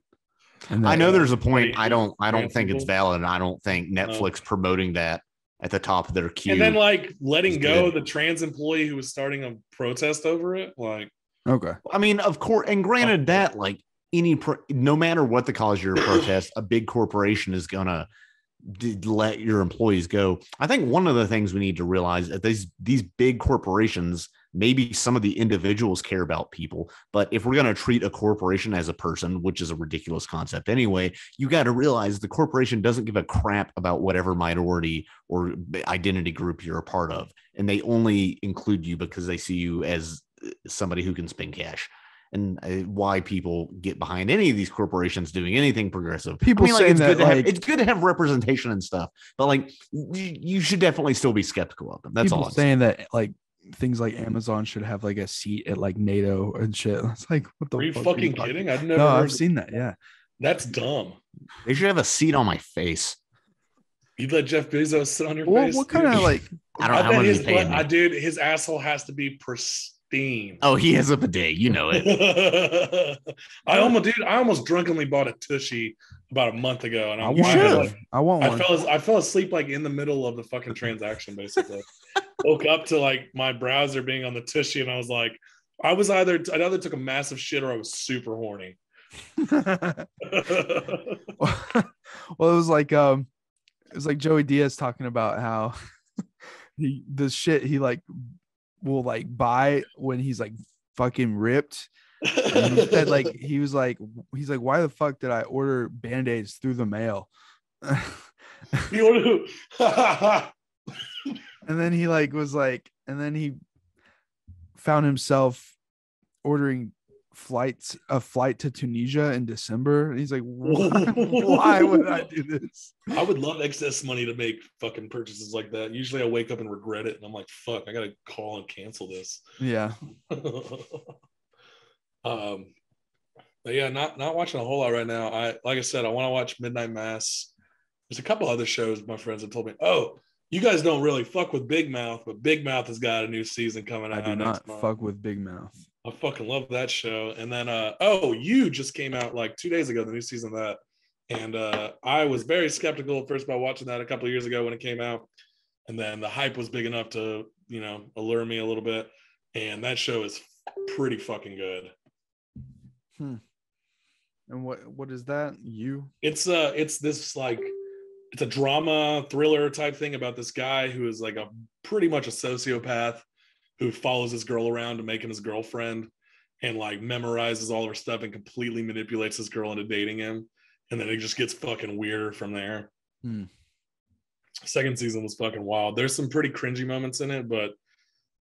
And I know there's a point. I don't I don't think it's valid and I don't think Netflix promoting that at the top of their queue. and then like letting go good. the trans employee who was starting a protest over it. Like, Okay. I mean, of course, and granted that like any pro- no matter what the cause of your protest, a big corporation is gonna d- let your employees go. I think one of the things we need to realize that these these big corporations, maybe some of the individuals care about people, but if we're gonna treat a corporation as a person, which is a ridiculous concept anyway, you got to realize the corporation doesn't give a crap about whatever minority or identity group you're a part of, and they only include you because they see you as uh, somebody who can spend cash and uh, why people get behind any of these corporations doing anything progressive. People saying it's that, good to have, like- it's good to have representation and stuff, but like you, you should definitely still be skeptical of them. That's all. I'm saying. saying that like things like Amazon should have like a seat at like NATO and shit. It's like what the are you fuck fucking talking- kidding? I've never. No, heard I've seen that. Yeah. That's dumb. They should have a seat on my face. You'd let Jeff Bezos sit on your What, face? what kind of like? I don't know how bet much his he's paying butt- me. I dude, his asshole has to be pristine. Oh, he has a bidet. You know it. I almost, dude, I almost drunkenly bought a tushy about a month ago, and I I'm want should. one. I want I one. fell, I fell asleep like in the middle of the fucking transaction, basically. Woke up to like my browser being on the tushy, and I was like, I was either I either took a massive shit or I was super horny. well, it was like um, it was like Joey Diaz talking about how he the shit he like will like buy when he's like fucking ripped. And he said like he was like he's like why the fuck did I order band-aids through the mail? You and then he like was like and then he found himself ordering flights a flight to Tunisia in December. And he's like, why, why would I do this? I would love excess money to make fucking purchases like that. Usually I wake up and regret it, and I'm like, fuck, I gotta call and cancel this. Yeah. um but yeah not not watching a whole lot right now i like i said i want to watch midnight mass there's a couple other shows my friends have told me oh you guys don't really fuck with big mouth but big mouth has got a new season coming out. I do not fuck with Big Mouth. I fucking love that show and then uh oh you just came out like two days ago the new season of that and uh i was very skeptical at first about watching that a couple of years ago when it came out and then the hype was big enough to you know allure me a little bit and that show is pretty fucking good Hmm. And what what is that? You? it's uh it's this like it's a drama thriller type thing about this guy who is like a pretty much a sociopath who follows his girl around to make him his girlfriend and like memorizes all her stuff and completely manipulates this girl into dating him. And then it just gets fucking weirder from there. Hmm. second season was fucking wild. There's some pretty cringy moments in it but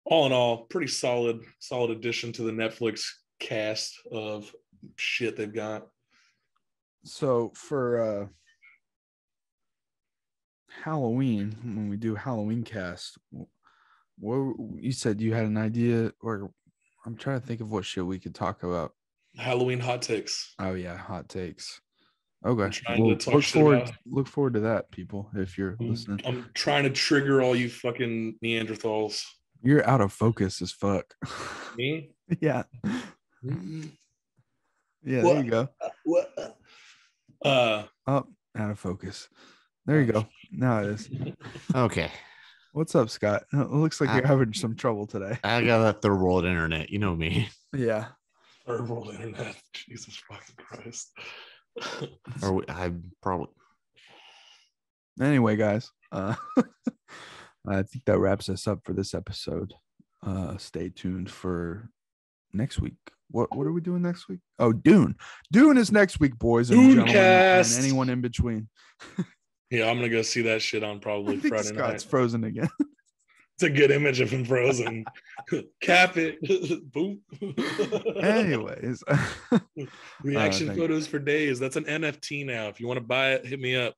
all in all pretty solid solid addition to the netflix cast of shit they've got. So for uh Halloween, when we do Halloween cast, what you said you had an idea, or I'm trying to think of what shit we could talk about. halloween hot takes Oh yeah, hot takes. Okay, trying to well, look forward. about- Look forward to that, people. If you're I'm, listening, I'm trying to trigger all you fucking Neanderthals. you're out of focus as fuck. Me? yeah, yeah. What? There you go. What? Uh, Up, out of focus. There you go. Now it is. Okay. What's up, Scott? It looks like Uh, you're having some trouble today. I got that third world internet. You know me. Yeah. third world internet. Jesus fucking Christ. Or we- I probably. Anyway, guys, uh, I think that wraps us up for this episode. Uh, stay tuned for next week. What what are we doing next week? Oh, Dune. Dune is next week, boys and gentlemen, and anyone in between. Yeah, I'm gonna go see that shit on probably think Friday Scott's night. frozen again. It's a good image of him frozen. Cap it. Boom. Anyways, Reaction Uh, photos for days. That's an NFT now. If you want to buy it, hit me up.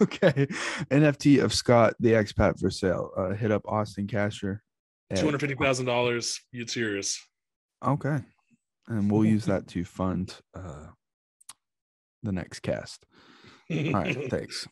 okay. NFT of Scott the expat for sale. Uh, hit up Austin Casher. at- Two hundred fifty thousand dollars. It's yours. Okay. And we'll use that to fund uh, the next cast. All right. Thanks.